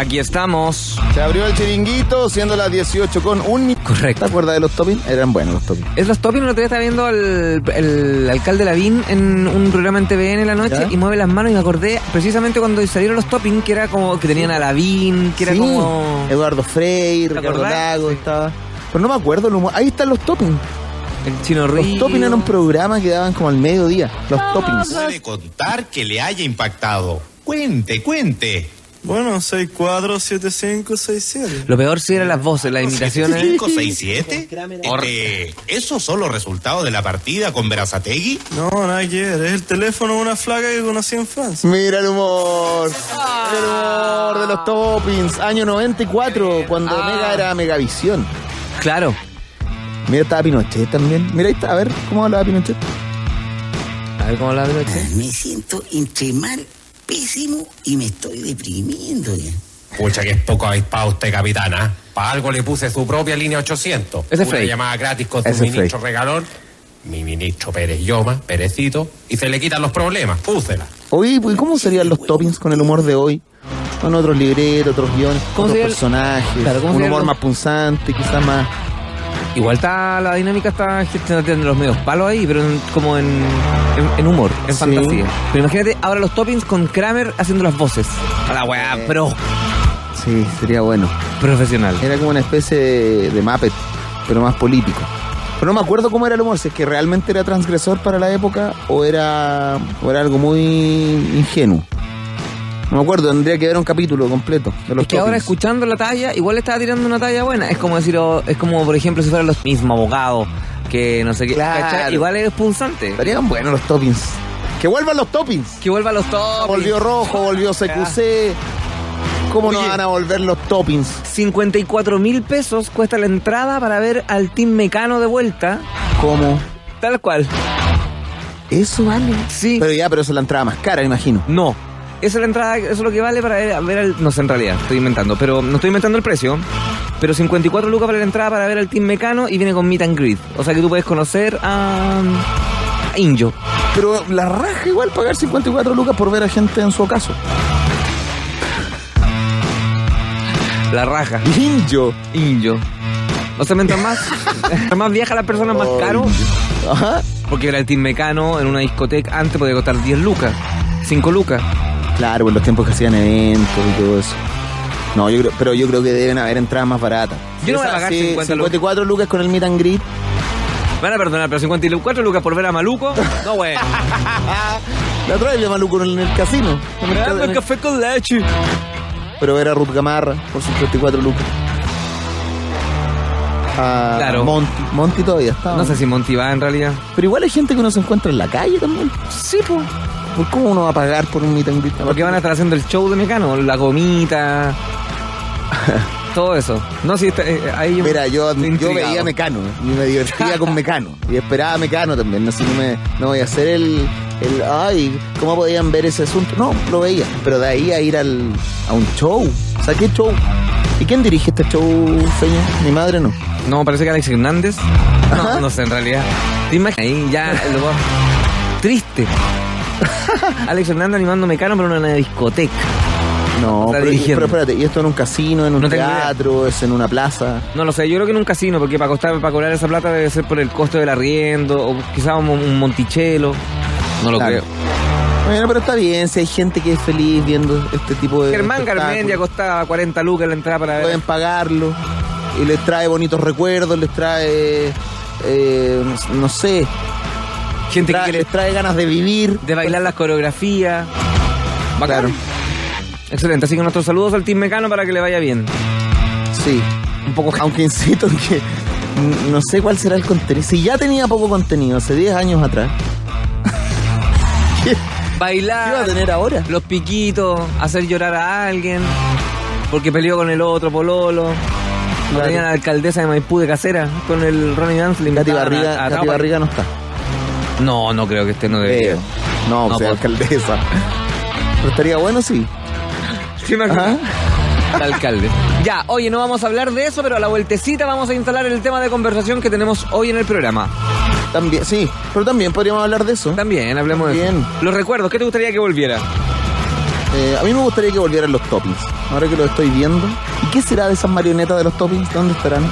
Aquí estamos. Se abrió el chiringuito, siendo las 18 con un. Correcto. ¿Te acuerdas de los toppings? Eran buenos los toppings. Es los toppings, el otro día estaba viendo al el alcalde Lavín en un programa en TVN en la noche ¿Ya? y mueve las manos y me acordé precisamente cuando salieron los toppings que era como que tenían a Lavín, que era Sí, como Eduardo Frey, Ricardo? Lago, Sí. estaba. Pero no me acuerdo el humor. Ahí están los toppings. el chino Los Río. toppings eran un programa que daban como al mediodía. Los toppings. puede contar que le haya impactado. Cuente, cuente. Bueno, 647567. Lo peor sí eran las voces, las imitaciones. 567. Este, ¿Esos son los resultados de la partida con Verazategui? No, nada que ver. Es el teléfono de una flaca que conocí en Francia. Mira el humor. El humor de los toppings. Año 94, cuando Ah. Mega era Megavisión. Claro. Mira, estaba Pinochet también. Mira, ahí está. A ver, ¿cómo hablaba Pinochet? A ver cómo la veo. Me siento entre mal, pésimo y me estoy deprimiendo ya. Pucha, que es poco avispado usted, capitana. Para algo le puse su propia línea 800. Ese es Una llamada gratis con su ministro regalón. Mi ministro Pérez Yoma, Perecito. Y se le quitan los problemas. Púsela. Oye, pues, ¿cómo serían los toppings con el humor de hoy? Con otros libretos, otros guiones, ¿Cómo otros sería el- personajes, Claro, ¿cómo un sería humor el- más punzante, quizás más... Igual está la dinámica está gestionando los medios palos ahí, pero en- como en, en, en humor, en Sí. fantasía. Pero imagínate ahora los toppings con Kramer haciendo las voces. A la weá, Eh. pro, Sí, sería bueno. profesional. Era como una especie de, de Muppet, pero más político. Pero no me acuerdo cómo era el humor, si es que realmente era transgresor para la época o era, o era algo muy ingenuo. No me acuerdo, tendría que ver un capítulo completo de los Es que ahora escuchando la talla, igual estaba tirando una talla buena. Es como decir, oh, es como por ejemplo si fueran los mismos abogados que no sé qué. Claro. ¿cachai? Igual es punzante. Estarían buenos los toppings. Que vuelvan los toppings. Que vuelva a los toppings. Volvió rojo, volvió CQC. ¿Cómo no van a volver los toppings? 54 mil pesos cuesta la entrada para ver al Team Mecano de vuelta. ¿Cómo? Tal cual. Eso vale. Sí. Pero ya, pero eso es la entrada más cara, imagino. No. Esa es la entrada, eso es lo que vale para ver, ver al. No sé, en realidad, estoy inventando. Pero no estoy inventando el precio. Pero 54 lucas para la entrada para ver al Team Mecano y viene con Meet and Greet. O sea que tú puedes conocer a. a Injo. Pero la raja igual pagar 54 lucas por ver a gente en su ocaso. La raja. Injo. Injo. O sea, mientras más, más vieja la persona, más caro. Ajá. Porque era el Team Mecano en una discoteca antes podía costar 10 lucas, 5 lucas. Claro, por los tiempos que hacían eventos y todo eso. No, yo creo, pero yo creo que deben haber entradas más baratas. Yo no voy a pagar sí, 50 lucas. 54 lucas con el meet and greet. Me van a perdonar, pero 54 lucas por ver a Maluco. No, bueno. La otra vez vi a Maluco en el casino. En el ca- en el- café con leche. Pero ver a Ruth Gamarra por 54 lucas. A Claro. Monty. Monty todavía está. No sé si Monty va en realidad. Pero igual hay gente que uno se encuentra en la calle también. Sí, pues. ¿Por cómo uno va a pagar por un meet and greet? Porque van a estar haciendo el show de Mecano, la gomita, todo eso. No, si está, eh, ahí Mira, yo, yo veía Mecano y me divertía con Mecano. Y esperaba Mecano también. No, sé, no, me, no voy a hacer el, el. Ay, ¿cómo podían ver ese asunto? No, lo veía. Pero de ahí a ir al, a un show. O sea, ¿qué show? ¿Y quién dirige este show, Feña? Mi madre no. No, parece que Alex Hernández. No, Ajá. no sé, en realidad. ¿Te imaginas? Ahí ya, lo Triste. Alex Hernández animando Mecano, pero en una discoteca. No, pero, espérate, ¿y esto en un casino, en un No teatro, es en una plaza? No lo sé, yo creo que en un casino, porque para costar, para cobrar esa plata debe ser por el costo del arriendo, o quizás un, un montichelo. No lo Claro. creo. Bueno, pero está bien, si hay gente que es feliz viendo este tipo de. Germán Garmendia costaba 40 lucas la entrada para ver. Pueden pagarlo y les trae bonitos recuerdos, les trae. eh, no sé, Gente tra- que les trae ganas de vivir. de bailar las coreografías. Bacán. Claro. Excelente, así que nuestros saludos al Team Mecano para que le vaya bien. Sí. Un poco Aunque insisto en que no sé cuál será el contenido. Si ya tenía poco contenido hace 10 años atrás, ¿qué, qué bailar. va a tener ahora? los piquitos, hacer llorar a alguien, porque peleó con el otro pololo. No Claro. tenían a la alcaldesa de Maipú de casera con el Ronnie Dance. le Katy Barriga, Katy. Barriga no está. No, no creo que esté, no debería. Creo. No, No, o sea, alcaldesa. Pero estaría bueno, sí. Sí, me alcalde. Ya, oye, no vamos a hablar de eso, pero a la vueltecita vamos a instalar el tema de conversación que tenemos hoy en el programa. También, sí. Pero también podríamos hablar de eso. También, hablemos de eso. Bien. Los recuerdos, ¿qué te gustaría que volviera? Eh, a mí me gustaría que volvieran los toppings. Ahora que lo estoy viendo. ¿Y qué será de esas marionetas de los toppings? ¿Dónde estarán?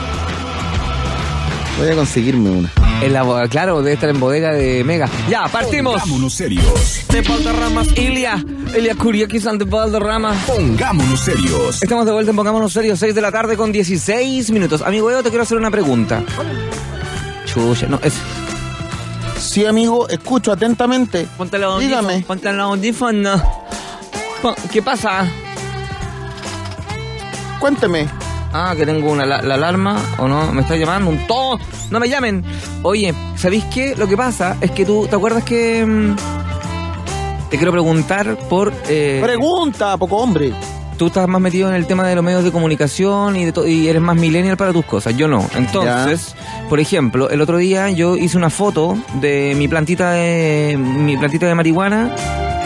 Voy a conseguirme una. En la, claro, debe estar en bodega de Mega. Ya, partimos. Pongámonos serios. De Valderramas, Ilia. Ilia Kuriakis and the Valderrama. Pongámonos serios. Estamos de vuelta en Pongámonos Serios, 6 de la tarde con 16 minutos. Amigo Eo, te quiero hacer una pregunta. Chucha, no, es... Sí, amigo, escucho atentamente. Ponte los. Dígame. Ponte los audífonos. ¿Qué pasa? Cuénteme. Ah, que tengo una la, la alarma o no, me está llamando un todo. No me llamen. Oye, ¿sabéis qué? Lo que pasa es que tú, ¿te acuerdas que mm, te quiero preguntar por eh, Pregunta, poco hombre. tú estás más metido en el tema de los medios de comunicación y, de to- y eres más millennial para tus cosas. Yo no. Entonces, por ejemplo, el otro día yo hice una foto de mi plantita de mi plantita de marihuana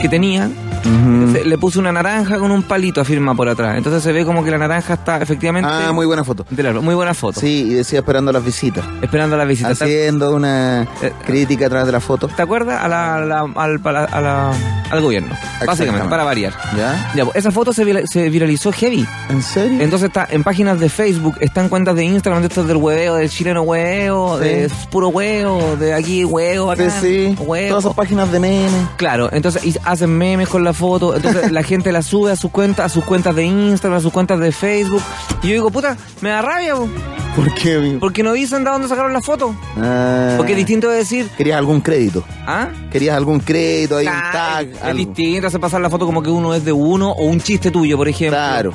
que tenía. Entonces, le puse una naranja con un palito a firma por atrás. Entonces se ve como que la naranja está efectivamente. Ah, muy buena foto. muy buena foto. Sí, y decía esperando las visitas. Esperando la visita. ¿Te, Haciendo una Eh, crítica atrás de la foto. te acuerdas? A la, a la- al, a la- al gobierno. Básicamente, para variar. ¿Ya? Ya, pues, esa foto se, vira- se viralizó heavy. ¿En serio? Entonces está en páginas de Facebook, está en cuentas de Instagram, de estos del hueveo, del chileno hueveo, Sí. de puro huevo, de aquí huevo, sí, acá, sí. huevo. Todas esas páginas de memes. Claro, entonces y hacen memes con la foto, entonces la gente la sube a sus cuentas, a sus cuentas de Instagram, a sus cuentas de Facebook. Y yo digo, puta, me da rabia, po, ¿Por qué, amigo? porque no dicen de dónde sacaron la foto. Ah, Porque es distinto de decir, Querías algún crédito. ¿ah? Querías algún crédito, ahí un tag. es algo. distinto hacer pasar la foto como que uno es de uno o un chiste tuyo, por ejemplo. Claro.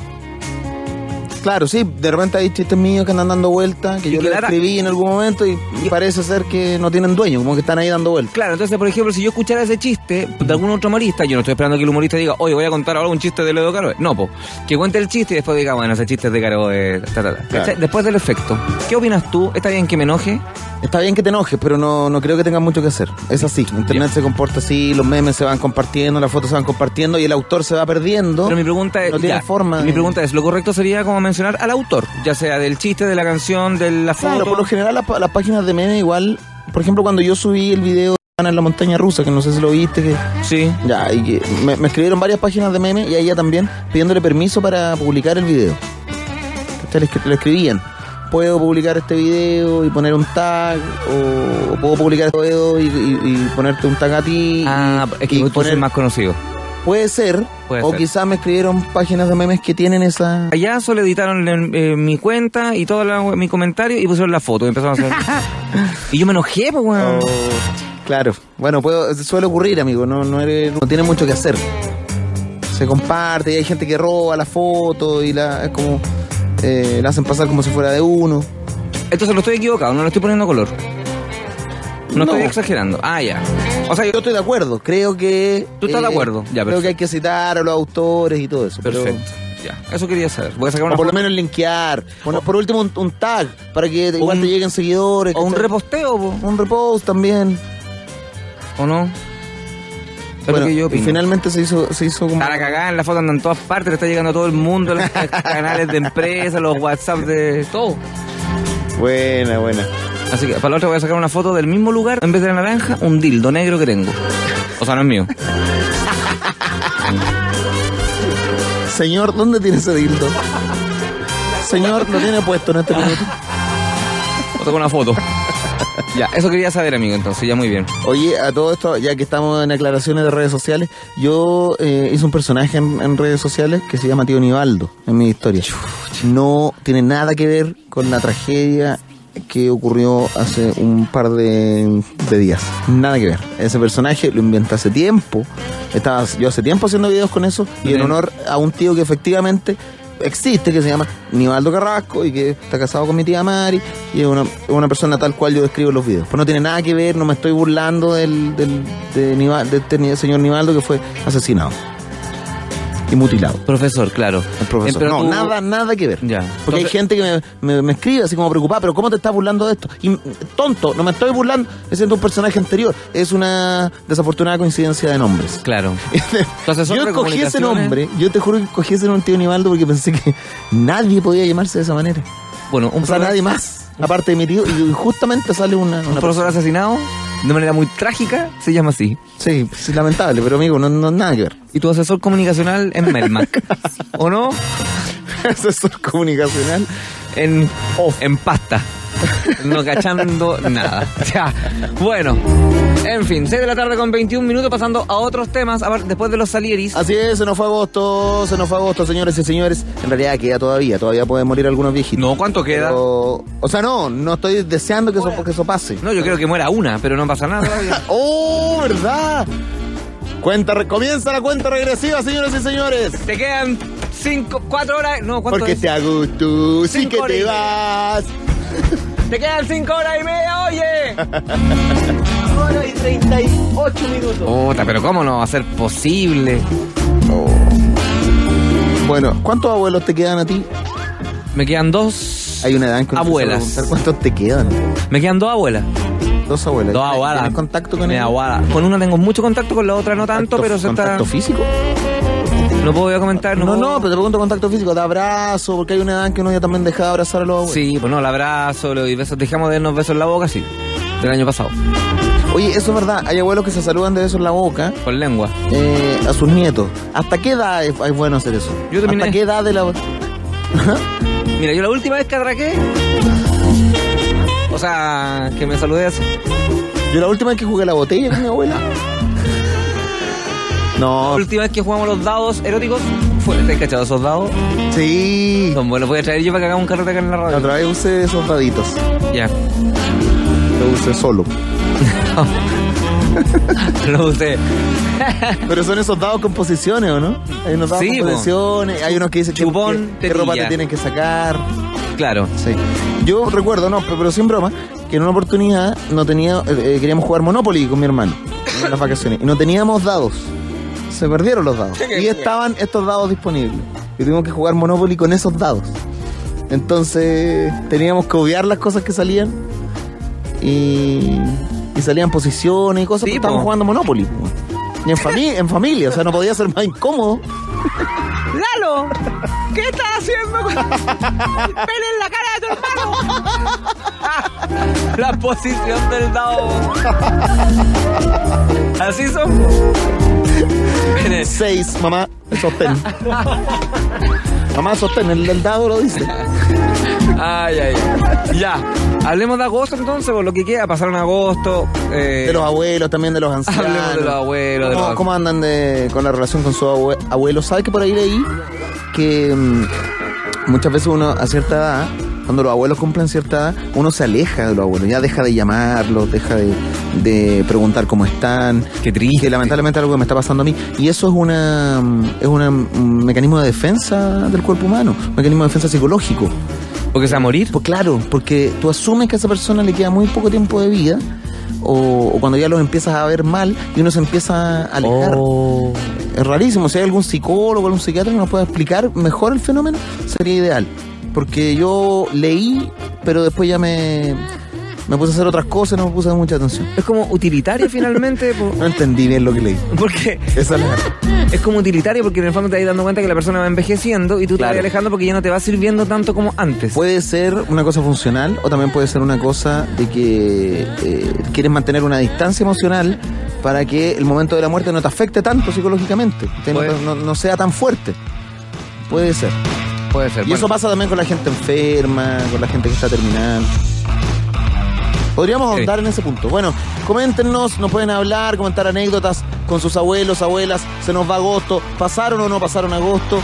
Claro, sí, de repente hay chistes míos que andan dando vueltas, que Y yo que los escribí en algún momento y, y parece ser que no tienen dueño, como que están ahí dando vueltas. Claro, entonces, por ejemplo, si yo escuchara ese chiste de algún otro humorista, yo no estoy esperando que el humorista diga, oye, voy a contar ahora un chiste de Leo Caro. No, po. Que cuente el chiste y después diga, bueno, ese chiste es de Caro. eh, ta, ta, ta. Claro. ¿Cachai? Después del efecto. ¿Qué opinas tú? ¿Está bien que me enoje? Está bien que te enojes, pero no, no creo que tengas mucho que hacer. Es así, Internet se comporta así, los memes se van compartiendo, las fotos se van compartiendo y el autor se va perdiendo. Pero mi pregunta es, No tiene ya, forma Mi de- pregunta es, lo correcto sería como mencionar al autor, ya sea del chiste, de la canción, de la foto. Claro, por lo general las, las páginas de memes igual, por ejemplo, cuando yo subí el video de en la montaña rusa, que no sé si lo viste, que Sí. ya, y que me, me escribieron varias páginas de memes y a ella también pidiéndole permiso para publicar el video. ¿Cachai? Le, escri- le escribían, puedo publicar este video y poner un tag, o, puedo publicar este video y, y- y ponerte un tag a ti. Ah, y, es que y tú poner- eres más conocido. Puede ser, Puede o quizás me escribieron páginas de memes que tienen esa... Allá solo editaron eh, mi cuenta y todo la- mi comentario y pusieron la foto y empezaron a hacer. y yo me enojé, pues, weón. Oh, claro, bueno, puedo, suele ocurrir, amigo, no, no, eres- no tiene mucho que hacer. Se comparte y hay gente que roba la foto y la, es como, eh, la hacen pasar como si fuera de uno. Entonces no estoy equivocado, no le estoy poniendo color. No, No. estoy exagerando. Ah, ya. O sea, yo... Estoy de acuerdo, creo que... Tú estás de acuerdo, ya, Creo perfecto. que hay que citar a los autores y todo eso. pero- Perfecto. Ya. Eso quería saber. Voy a sacar o una por lo menos linkear. Poner, por último, un, un tag para que igual un- te lleguen seguidores. O un reposteo, po. Un repost también. ¿O no? Bueno, que yo y finalmente se hizo, se hizo como... Cagada, en la foto andan en todas partes, le está llegando a todo el mundo, los canales de empresa, los WhatsApp de todo. Buena, buena. Así que para la otra voy a sacar una foto del mismo lugar, en vez de la naranja, un dildo negro que tengo. O sea, no es mío. Señor, ¿dónde tiene ese dildo? Señor, lo tiene puesto en este minuto. O saco una foto. Ya, eso quería saber, amigo, entonces, ya muy bien. Oye, a todo esto, ya que estamos en aclaraciones de redes sociales, yo eh, hice un personaje en, en redes sociales que se llama Tío Nivaldo en mi historia. No tiene nada que ver con la tragedia que ocurrió hace un par de, de días. Nada que ver. Ese personaje lo inventé hace tiempo. Estaba yo hace tiempo haciendo videos con eso y en honor a un tío que efectivamente existe, que se llama Nivaldo Carrasco y que está casado con mi tía Mari y es una, una persona tal cual yo describo en los videos. Pues no tiene nada que ver, no me estoy burlando del, del de, Nival- de este señor Nivaldo que fue asesinado y mutilado. Profesor, claro. El profesor. Eh, pero no, tú- nada, nada que ver. Ya. Porque hay Entonces- gente que me, me- me escribe así como preocupada, pero ¿cómo te estás burlando de esto? Y mm, tonto, no me estoy burlando, es un personaje anterior. Es una desafortunada coincidencia de nombres. Claro. Asesor yo escogí ese nombre, yo te juro que escogí ese nombre tío Nivaldo porque pensé que nadie podía llamarse de esa manera. Bueno, un, O sea, nadie más, aparte de mi tío, y justamente sale una, un una profesor asesinado. De manera muy trágica, se llama así. Sí, es lamentable, pero amigo, no, no nada que ver. Y tu asesor comunicacional en Melmac. ¿O no? Asesor comunicacional. En, en pasta. No cachando nada. Ya. Bueno. En fin, 6 de la tarde con 21 minutos pasando a otros temas. A ver, después de los salieris. Así es, se nos fue agosto, se nos fue agosto, señores y señores. En realidad queda todavía, todavía pueden morir algunos viejitos. No, ¿cuánto queda? Pero- o sea, no, no estoy deseando que eso, que eso pase. No, yo creo que muera una, pero no pasa nada todavía. ¡Oh, verdad! Cuenta, comienza la cuenta regresiva, señores y señores. Te quedan 5, 4 horas. No, ¿cuánto Porque es? te tú, sí que te vas. Te quedan 5 horas y media, oye. Hora y 38 minutos. Puta, pero ¿cómo no va a ser posible? Bueno, ¿cuántos abuelos te quedan a ti? Me quedan dos. Hay una edad en que Abuelas. ¿Cuántos te quedan? Me quedan dos abuelas. Dos abuelas. Dos ¿Tienes- abuelas. ¿Tienes contacto con abuela. Con una tengo mucho contacto, con la otra no tanto, ¿Contacto- pero se está. ¿Contacto físico? No puedo comentar, no No, no, puedo- pero te pregunto contacto físico, de abrazo, porque hay una edad en que uno ya también deja de abrazar a los abuelos. Sí, pues no, el abrazo, los besos. Dejamos de darnos besos en la boca, sí. Del año pasado. Oye, eso es verdad, hay abuelos que se saludan de besos en la boca Con lengua. eh, a sus nietos. ¿Hasta qué edad es, es bueno hacer eso? Yo terminé- ¿Hasta qué edad de la... Mira, yo la última vez que atraqué. O sea, que me saludé así. Yo la última vez que jugué a la botella con mi abuela. La No, última vez que jugamos los dados eróticos fue. ¿Te has cachado esos dados? sí. Son buenos, voy a traer yo para que hagamos un carrete acá en la La radio. otra vez usé esos daditos. Ya. Lo usé solo. Lo usé. Pero son esos dados con posiciones, ¿o no? Hay unos dados Sí, con po. posiciones, hay unos que dicen Chupón, que, qué ropa te tienen que sacar. Claro. Sí. Yo recuerdo, no, pero sin broma, que en una oportunidad no tenía, eh, eh, queríamos jugar Monopoly con mi hermano en las vacaciones y no teníamos dados. Se perdieron los dados. Y estaban estos dados disponibles. Y tuvimos que jugar Monopoly con esos dados. Entonces teníamos que obviar las cosas que salían y, y salían posiciones y cosas, Sí, porque estábamos jugando Monopoly. po. Y en, fami- en familia, o sea, no podía ser más incómodo. ¡Lalo! ¿Qué estás haciendo con pelo en la cara de tu hermano? la posición del dado. Así son. Seis, mamá, sostén. mamá, sostén, el del dado lo dice. Ay, ay. Ya. Hablemos de agosto entonces, por lo que queda. Pasaron agosto. eh, De los abuelos, también de los ancianos. Hablemos de los abuelos, de ¿Cómo, los- cómo andan de- con la relación con su abue- abuelo? ¿Sabes que por ahí leí que mm, muchas veces uno a cierta edad, cuando los abuelos cumplen cierta edad, uno se aleja de los abuelos, ya deja de llamarlos, deja de, de preguntar cómo están. Qué triste. Que lamentablemente algo que me está pasando a mí. Y eso es una mm, es una, un mecanismo de defensa del cuerpo humano, un mecanismo de defensa psicológico. ¿Porque se va a morir? Pues claro, porque tú asumes que a esa persona le queda muy poco tiempo de vida, o, o cuando ya los empiezas a ver mal y uno se empieza a alejar. Oh. Es rarísimo, si hay algún psicólogo, algún psiquiatra que nos pueda explicar mejor el fenómeno, sería ideal. Porque yo leí, pero después ya me, me puse a hacer otras cosas no me puse a dar mucha atención. Es como utilitario finalmente. No entendí bien lo que leí. Porque Esa es la es como utilitario porque en el fondo te vas dando cuenta que la persona va envejeciendo y tú te vas alejando porque ya no te va sirviendo tanto como antes. Puede ser una cosa funcional o también puede ser una cosa de que eh, quieres mantener una distancia emocional para que el momento de la muerte no te afecte tanto psicológicamente, no sea tan fuerte. Puede ser. Puede ser. Y eso pasa también con la gente enferma, con la gente que está terminal. Podríamos ahondar en ese punto. Bueno, coméntenos, nos pueden hablar, comentar anécdotas con sus abuelos, abuelas. Se nos va agosto. ¿Pasaron o no pasaron agosto?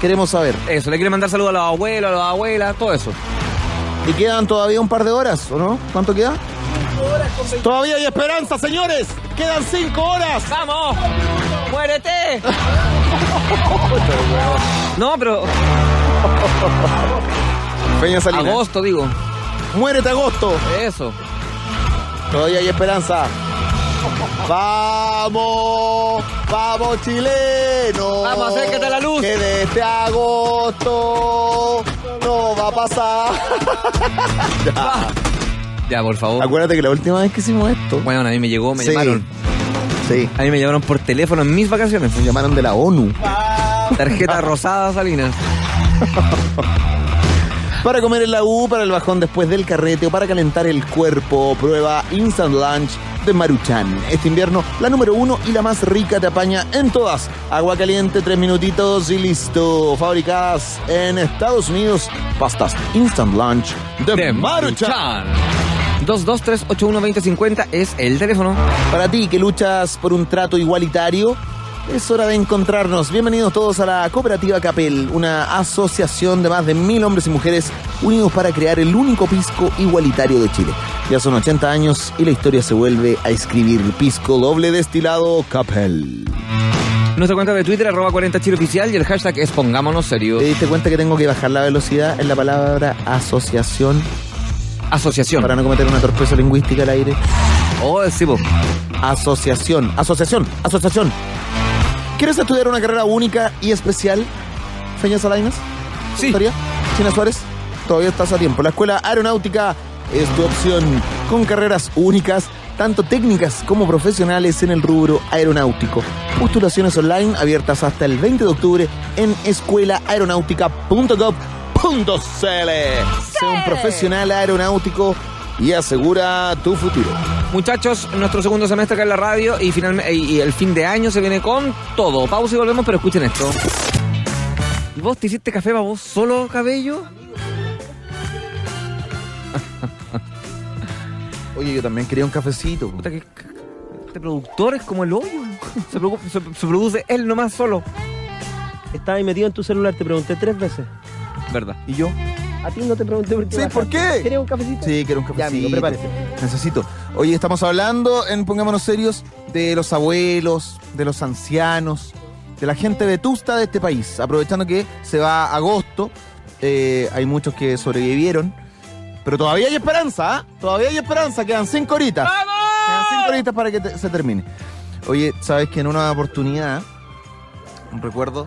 Queremos saber. Eso, le quiere mandar saludos a los abuelos, a las abuelas, todo eso. Y quedan todavía un par de horas, ¿o no? ¿Cuánto queda? Todavía hay esperanza, señores. Quedan cinco horas. ¡Vamos! ¡Muérete! No, pero Peña Salinas. agosto, digo. Muérete agosto. Eso. Todavía hay esperanza. Vamos, vamos chileno. Vamos, acércate a la luz. Que de este agosto no va a pasar. Ya. Ya, por favor. Acuérdate que la última vez que hicimos esto. Bueno, a mí me llegó, me Sí. llamaron. Sí. A mí me llamaron por teléfono en mis vacaciones. Nos llamaron de la ONU. Tarjeta rosada, Salinas. Para comer en la U, para el bajón después del carrete o para calentar el cuerpo, prueba Instant Lunch de Maruchan. Este invierno, la número uno y la más rica te apaña en todas. Agua caliente, tres minutitos y listo. Fabricadas en Estados Unidos, pastas Instant Lunch de, De Maruchan. 223812050 es el teléfono. Para ti que luchas por un trato igualitario, es hora de encontrarnos. Bienvenidos todos a la Cooperativa Capel, una asociación de más de mil hombres y mujeres unidos para crear el único pisco igualitario de Chile. Ya son 80 años y la historia se vuelve a escribir. Pisco doble destilado Capel. Nuestra cuenta de Twitter, arroba 40 Chile Oficial y el hashtag es Pongámonos Serio. ¿Te diste cuenta que tengo que bajar la velocidad en la palabra asociación Asociación. para no cometer una torpeza lingüística al aire? Oh, sí, po. Asociación, asociación, asociación. ¿Quieres estudiar una carrera única y especial? Feña Salainas. ¿Te Sí. gustaría? China Suárez. Todavía estás a tiempo. La escuela aeronáutica es tu opción con carreras únicas, tanto técnicas como profesionales en el rubro aeronáutico. Postulaciones online abiertas hasta el 20 de octubre en escuelaaeronáutica.gov.cl. Sé un profesional aeronáutico y asegura tu futuro. Muchachos, nuestro segundo semestre acá en la radio y finalmente y, el fin de año se viene con todo. Pausa y volvemos, pero escuchen esto. ¿Y vos te hiciste café para vos solo, cabello? Oye, yo también quería un cafecito. Puta, que- Este productor es como el hoyo. Se, preocupa- se- se produce él nomás solo. Estaba ahí metido en tu celular, te pregunté tres veces. ¿Verdad? ¿Y yo? A ti no te pregunté por qué. Sí, ¿por qué? ¿Quieres un cafecito? Sí, quiero un Ya, cafecito. amigo, prepárese. Necesito. Oye, estamos hablando, en Pongámonos Serios, de los abuelos, de los ancianos, de la gente vetusta de este país. Aprovechando que se va agosto, eh, hay muchos que sobrevivieron, pero todavía hay esperanza, ¿ah? Todavía hay esperanza, quedan cinco horitas. Quedan cinco horitas para que te- se termine. Oye, sabes que en una oportunidad, recuerdo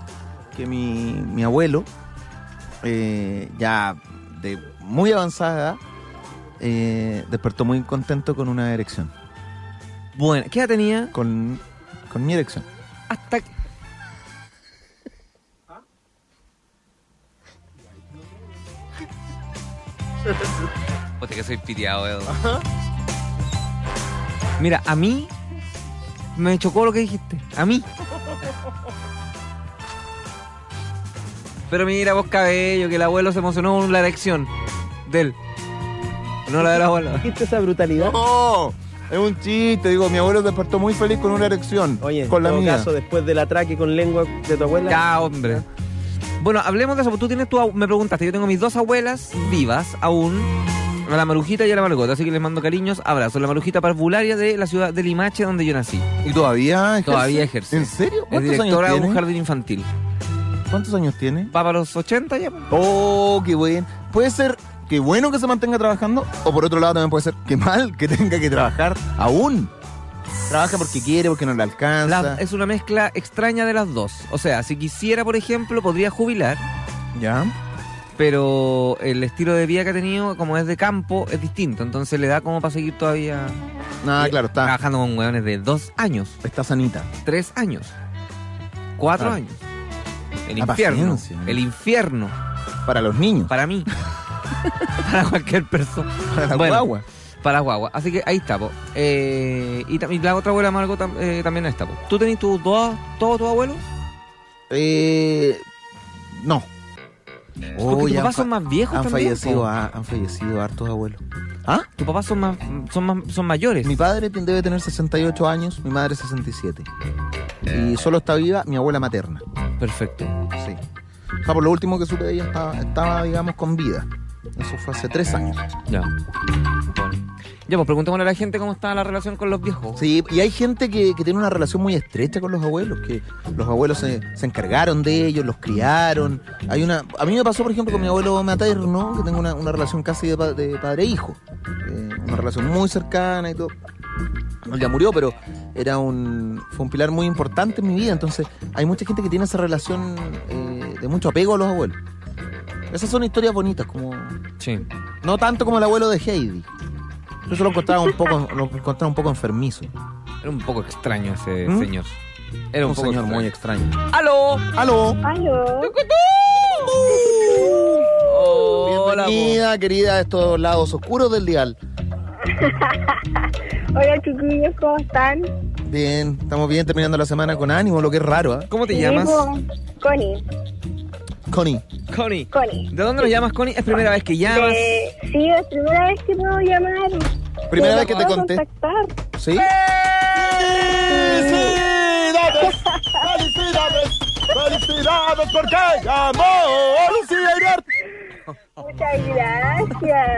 que mi, mi abuelo, eh, ya de muy avanzada edad, eh, despertó muy contento con una erección. Bueno, ¿qué edad tenía? Con, con mi erección. Hasta. que- Puta que soy piteado, Edo. Mira, a mí me chocó lo que dijiste. A mí. Pero mira vos cabello, que el abuelo se emocionó con la erección de él. No la del abuelo. ¿Viste esa brutalidad? ¡No! Es un chiste, digo, mi abuelo despertó muy feliz con una erección. Oye, en con la todo mía. caso, después del atraque con lengua de tu abuela. Ya, hombre. Bueno, hablemos de eso. porque Tú tienes tu, me preguntaste, yo tengo mis dos abuelas vivas aún, a la Marujita y a la Margota, así que les mando cariños, abrazos. La Marujita parvularia de la ciudad de Limache, donde yo nací. ¿Y todavía ejerce? Todavía ejerce. ¿En serio? Es ¿Cuántos años directora de un jardín infantil. ¿Cuántos años tiene? Va para los 80 ya. Oh, qué bueno. Puede ser que bueno que se mantenga trabajando, o por otro lado también puede ser que mal que tenga que trabajar aún. Trabaja porque quiere, porque no le alcanza. La- es una mezcla extraña de las dos. O sea, si quisiera, por ejemplo, podría jubilar, ¿Ya? pero el estilo de vida que ha tenido, como es de campo, es distinto. Entonces le da como para seguir todavía Nada, claro, está, trabajando con hueones de dos años. está sanita. tres años, cuatro Ah. años. El La infierno. paciencia. El infierno. Para los niños. Para mí. para cualquier persona. Para la Bueno, guagua. Para guagua. Así que ahí está, po. Eh, y, tam- y la otra abuela Margot tam- eh, también está, po. ¿Tú tenés tus dos, todos tus abuelos? Eh, no. Porque Oh, tus papás son más viejos Han también, fallecido, ah, han fallecido hartos abuelos. ¿Ah? Tus papás son más, son más, son mayores. Mi padre debe tener 68 años, mi madre 67. Y solo está viva mi abuela materna. Perfecto. Sí. O sea, por lo último que supe de ella estaba, estaba, digamos, con vida. Eso fue hace tres años. Ya. Bueno. Ya, pues preguntémosle a la gente cómo está la relación con los viejos. Sí, y hay gente que, que tiene una relación muy estrecha con los abuelos, que los abuelos se, se encargaron de ellos, los criaron. Hay una, a mí me pasó, por ejemplo, con mi abuelo materno, que tengo una, una relación casi de, de padre e hijo. Eh, una relación muy cercana y todo. Él ya murió, pero era un, fue un pilar muy importante en mi vida. Entonces, hay mucha gente que tiene esa relación eh, de mucho apego a los abuelos. Esas son historias bonitas, como Sí. no tanto como el abuelo de Heidi. Se lo encontraba un poco, lo encontraba un poco enfermizo. Era un poco extraño ese ¿Mm? señor. Era un, un poco señor extraño. muy extraño. ¡Aló! ¡Aló! Aló. Bienvenida, querida, a estos lados oscuros del dial. Hola chiquillos, ¿cómo están? Bien, estamos bien terminando la semana con ánimo, lo que es raro, ¿ah? ¿Cómo te llamas? Connie, Connie. Connie. Connie. ¿De dónde nos llamas, Connie? ¿Es primera vez que llamas? Eh, sí, es primera vez que puedo llamar. Primera ¿Me vez que te conté. contactar? ¿Sí? ¡Felicidades! ¡Felicidades porque llamó Lucía Iriarte! Muchas gracias.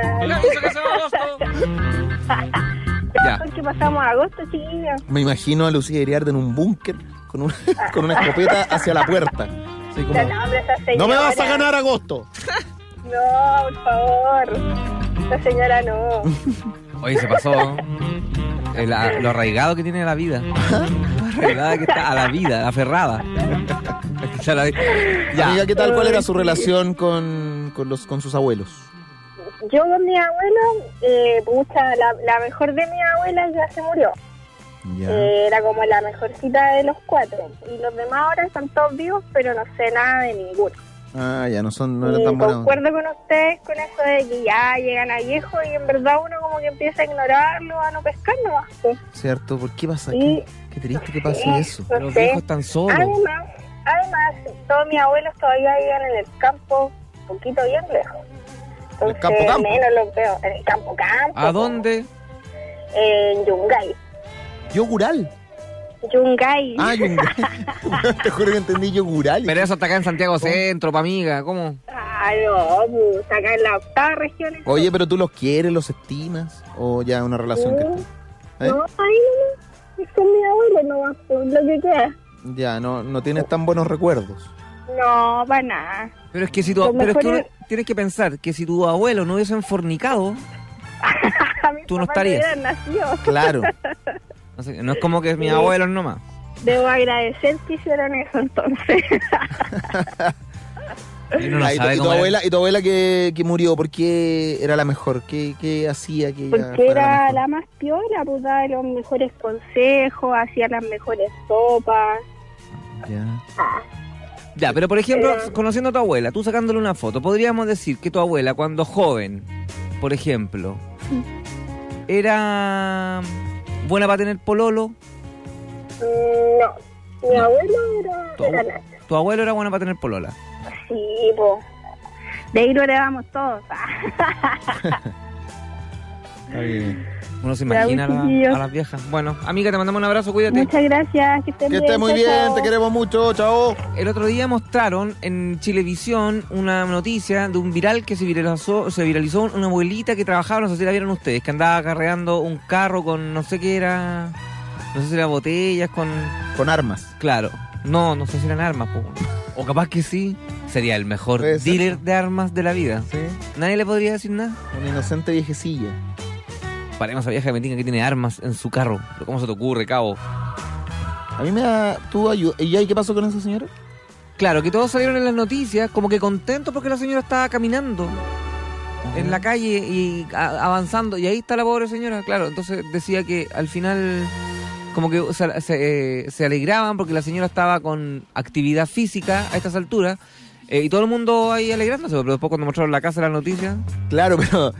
Ya. Porque pasamos agosto, chiquillos. Me imagino a Lucía Iriarte en un búnker con, un- con una escopeta hacia la puerta. Como, No, hombre, esa señora. no me vas a ganar agosto. No, por favor. Esa señora no. Oye, se pasó. El- a- lo arraigado que tiene la vida. Lo arraigada que está a la vida, aferrada. Ya la- ya. Amiga, ¿qué tal? ¿Cuál era su relación con, con, los, con sus abuelos? Yo con mi abuelo, eh, pucha, la, la mejor de mi abuela ya se murió. Eh, era como la mejorcita de los cuatro. Y los demás ahora están todos vivos, pero no sé nada de ninguno. Ah, ya no son no eran Y tan buenas. concuerdo con ustedes con eso de que ya llegan a viejo y en verdad uno como que empieza a ignorarlo, a no pescar nomás. pues. ¿Cierto? ¿Por qué pasa? Sí. Qué, qué triste que pase eso. no Los sé. viejos están solos. Además, además, todos mis abuelos todavía viven en el campo, un poquito bien lejos. Entonces, campo, campo? menos los veo. En el campo, campo. ¿A dónde? En Yungay. Yogural. Yungay. Ah, Yungay. Te juro que entendí Yogural. Pero eso está acá en Santiago Centro, pa' amiga. ¿Cómo? Ah, no, pues, acá en la octava región. Oye, pero tú los quieres, los estimas o ya una relación que Sí. ¿Eh? No, ahí no, es con mi abuelo nomás, pues, lo que queda. ya no no tienes tan buenos recuerdos. No, para nada. Pero es que si tu, pero es que uno- tienes que pensar que si tu abuelo no hubiesen fornicado, Tú no estarías. nacido. Claro. no, sé, no es como que mis abuelos nomás. Debo agradecer que hicieron eso entonces. Y uno no Ah, y, tu, y abuela, y tu abuela que, que murió, ¿por qué era la mejor? ¿Qué, qué hacía que Porque era mejor? la más piola, pues daba los mejores consejos, hacía las mejores sopas. Ya. Ya, pero por ejemplo, Eh. conociendo a tu abuela, tú sacándole una foto, podríamos decir que tu abuela cuando joven, por ejemplo, era buena para tener pololo. No, mi abuelo era, Tu, era abue- Nacho. tu abuelo era buena para tener polola. Sí, pues. De ahí lo heredamos todos. Está bien. Uno se imagina a, la- chiquillos. a las viejas. Bueno, amiga, te mandamos un abrazo, cuídate. Muchas gracias, que estén Que bien. estés muy bien, chao. te queremos mucho, chao. El otro día mostraron en Chilevisión una noticia de un viral que se viralizó, se viralizó una abuelita que trabajaba, no sé si la vieron ustedes, que andaba acarreando un carro con no sé qué era, no sé si era botellas con, Con armas. claro, no, no sé si eran armas, po. o capaz que sí, sería el mejor dealer de armas de la vida. ¿Sí? Nadie le podría decir nada. Una inocente viejecilla. Paremos a vieja que me diga que tiene armas en su carro. Pero ¿cómo se te ocurre, cabo? A mí me da... ¿Tú ayudas? ¿Y ahí qué pasó con esa señora? Claro, que todos salieron en las noticias como que contentos porque la señora estaba caminando en la calle y avanzando. Y ahí está la pobre señora, claro. Entonces decía que al final como que se, se, eh, se alegraban porque la señora estaba con actividad física a estas alturas. eh, y todo el mundo ahí alegrándose, pero después cuando mostraron la casa las noticias, Claro, pero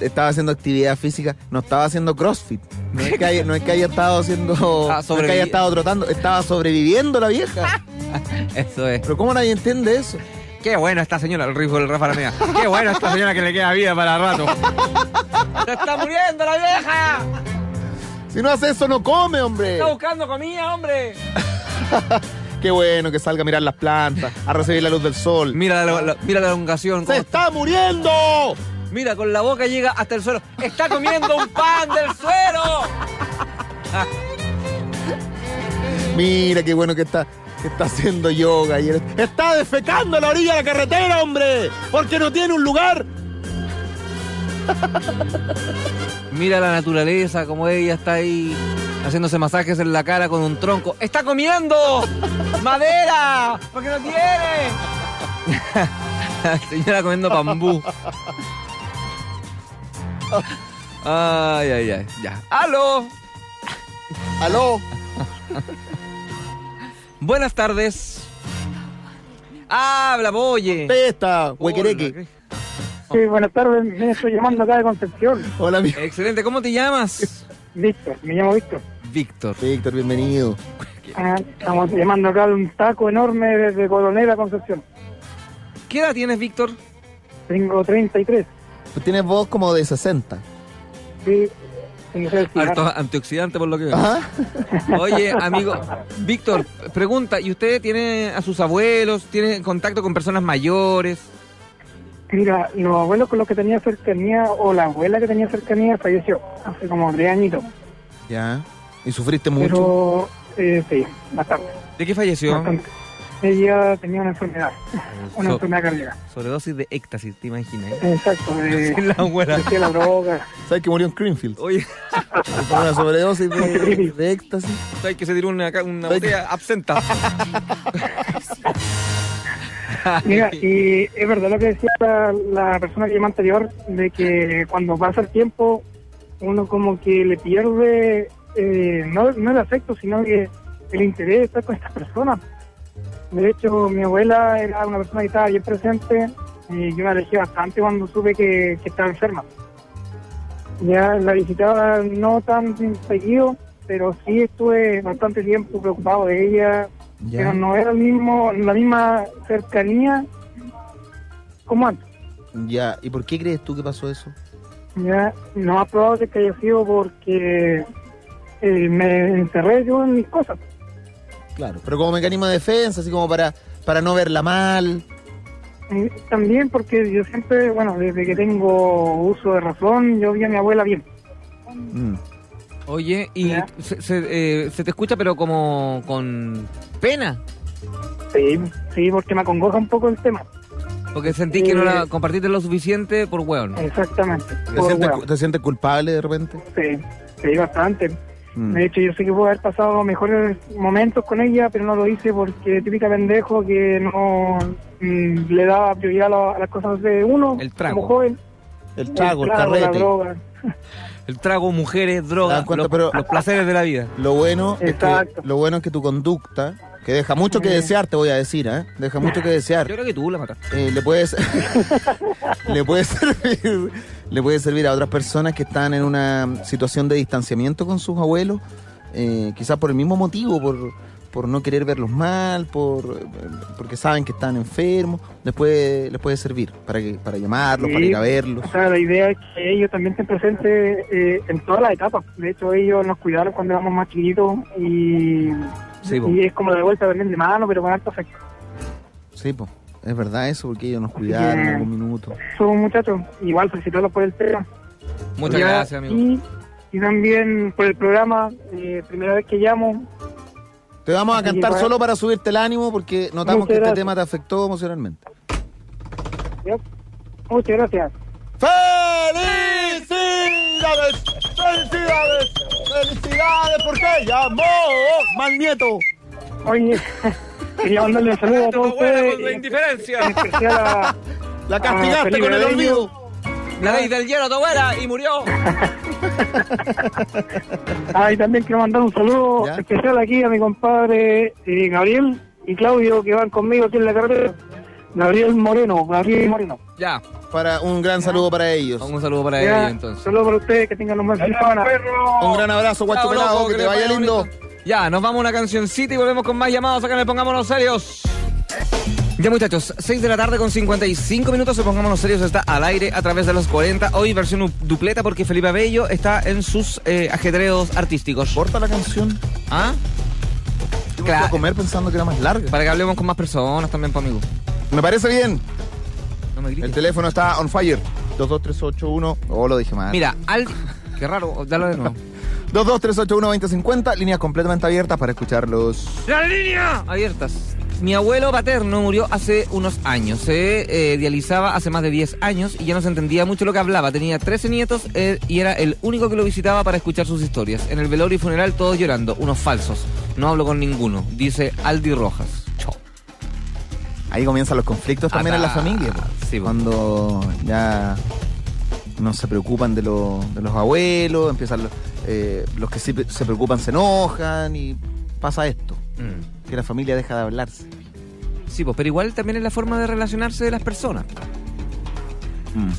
estaba haciendo actividad física, no estaba haciendo crossfit. No es que haya, no es que haya estado haciendo... Ah, no es que haya estado trotando, estaba sobreviviendo la vieja. eso es. Pero ¿cómo nadie entiende eso? Qué buena esta señora, el rico del Rafa Aramea. Qué buena esta señora que le queda vida para rato. ¡Se está muriendo la vieja! Si no hace eso, no come, hombre. ¡Está buscando comida, hombre! Qué bueno que salga a mirar las plantas, a recibir la luz del sol. Mira la, la- mira la elongación. ¡Se está muriendo! Mira, con la boca llega hasta el suelo. ¡Está comiendo un pan del suelo! Mira qué bueno que está, que está haciendo yoga. Y está defecando a la orilla de la carretera, hombre. Porque no tiene un lugar. Mira la naturaleza, como ella está ahí haciéndose masajes en la cara con un tronco. ¡Está comiendo! ¡Madera! ¡Porque no tiene! Señora comiendo bambú. Ay, ay, ay. Ya. ¡Aló! Aló. Buenas tardes. Habla, oye. Pesta, huequereque. Sí, buenas tardes. Me estoy llamando acá de Concepción. Hola, amigo. Excelente, ¿cómo te llamas? Víctor, me llamo Víctor. Víctor. Víctor, bienvenido. Ah, estamos llamando acá de un taco enorme desde Coronel a Concepción. ¿Qué edad tienes, Víctor? Tengo 33. Tú tienes voz como de 60. Sí, Harto antioxidante por lo que veo. Ajá. Oye, amigo, Víctor, pregunta, ¿y usted tiene a sus abuelos, tiene contacto con personas mayores? Mira, los abuelos con los que tenía cercanía, o la abuela que tenía cercanía, falleció hace como tres añitos. Ya. ¿Y sufriste mucho? Pero, eh, sí, bastante. ¿De qué falleció? bastante. Ella tenía una enfermedad, una So- enfermedad cardíaca. sobredosis de éxtasis, ¿te imaginas? Exacto, de, La abuela. de la droga. ¿Sabes que murió en Greenfield? Oye, una sobredosis de, de éxtasis. ¿sabes que se tiró una, una botella absenta? Mira, y es verdad lo que decía la, la persona que llamó anterior, de que cuando pasa el tiempo, uno como que le pierde, eh, no, no el afecto, sino que el interés de estar con estas personas. De hecho, mi abuela era una persona que estaba bien presente y yo me alejé bastante cuando supe que, que estaba enferma. Ya la visitaba no tan seguido, pero sí estuve bastante tiempo preocupado de ella, Ya. pero no era el mismo, la misma cercanía como antes. Ya. ¿Y por qué crees tú que pasó eso? Ya, lo más probable que haya sido porque eh, me encerré yo en mis cosas. Claro. Pero como mecanismo de defensa, así como para, para no verla mal. Eh, También porque yo siempre, bueno, desde que tengo uso de razón, yo vi a mi abuela bien. Mm. Oye, y se, se, eh, se te escucha pero como con pena, Sí, sí, porque me acongoja un poco el tema. porque sentís que no la Eh. compartiste lo suficiente por hueón. Exactamente. ¿Te, Por sientes, te sientes culpable de repente? Sí, sí, bastante. Mm. De hecho, yo sé que puedo haber pasado mejores momentos con ella, pero no lo hice porque típica pendejo que no mm, le daba prioridad a, la- a las cosas de uno El trago. como joven. El trago, el, trago, la carrete. droga. El trago, mujeres, drogas, cuenta, los, pero- los placeres de la vida. Lo bueno, es que, lo bueno es que tu conducta, que deja mucho que Mm. desear, te voy a decir, ¿eh? Deja mucho que desear. Yo creo que tú la mataste. Eh, le puedes le puede servir le puede servir a otras personas que están en una situación de distanciamiento con sus abuelos eh, quizás por el mismo motivo por, por no querer verlos mal por porque saben que están enfermos les puede les puede servir para que para llamarlos para ir a verlos O sea, la idea es que ellos también estén presentes eh, en todas las etapas. De hecho, ellos nos cuidaron cuando éramos más chiquitos y, Sí, y es como de vuelta también de mano, pero con alto afecto. sí pues es verdad eso porque ellos nos cuidaron en algún minuto Son muchachos, igual felicitarlos por el tema. Muchas Ya, gracias, amigo. Y, y también por el programa, eh, primera vez que llamo, te vamos a Así cantar solo para subirte el ánimo porque notamos Muchas que este tema te afectó emocionalmente ¿ya? muchas gracias. ¡Felicidades! ¡Felicidades! ¡Felicidades! porque llamó? ¡Mal nieto! Oye, quería mandarle un saludo a todos ustedes, la en indiferencia. especial a, La castigaste con el olvido. La ley del hielo, tu abuela, y murió. Ah, y también quiero mandar un saludo Ya. especial aquí a mi compadre eh, Gabriel y Claudio que van conmigo aquí en la carrera. Gabriel Moreno, Gabriel Moreno. Ya, Para un gran saludo para ellos. un saludo para Ya, ellos entonces. Saludos para ustedes, que tengan un buen fin de semana. Un gran abrazo, guacho pelado, que te vaya lindo. bonito. Ya, nos vamos a una cancioncita y volvemos con más llamados. Acá le pongámonos serios. Ya muchachos, 6 de la tarde con 55 minutos, se pongámonos serios, está al aire a través de los 40, hoy versión dupleta porque Felipe Bello está en sus eh, ajedreos artísticos. Corta la canción. ¿Ah? Yo me fui Claro. a comer pensando que era más larga. Para que hablemos con más personas también, pues, amigo. Me parece bien. No me grites. El teléfono está on fire. 22381. Oh, lo dije mal. Mira, al... Qué raro, dalo de nuevo. 22381-2050. Líneas completamente abiertas para escucharlos. ¡La línea! Abiertas. Mi abuelo paterno murió hace unos años. Se eh, dializaba hace más de 10 años y ya no se entendía mucho lo que hablaba. Tenía 13 nietos eh, y era el único que lo visitaba para escuchar sus historias. En el velorio y funeral todos llorando, unos falsos. No hablo con ninguno, dice Aldi Rojas. Chao. Ahí comienzan los conflictos también en la familia. sí, po. Cuando ya no se preocupan de, lo- de los abuelos, empiezan los, eh, los que sí se preocupan se enojan y pasa esto. Mm. Que la familia deja de hablarse. Sí, pues, pero igual también es la forma de relacionarse de las personas. Mm.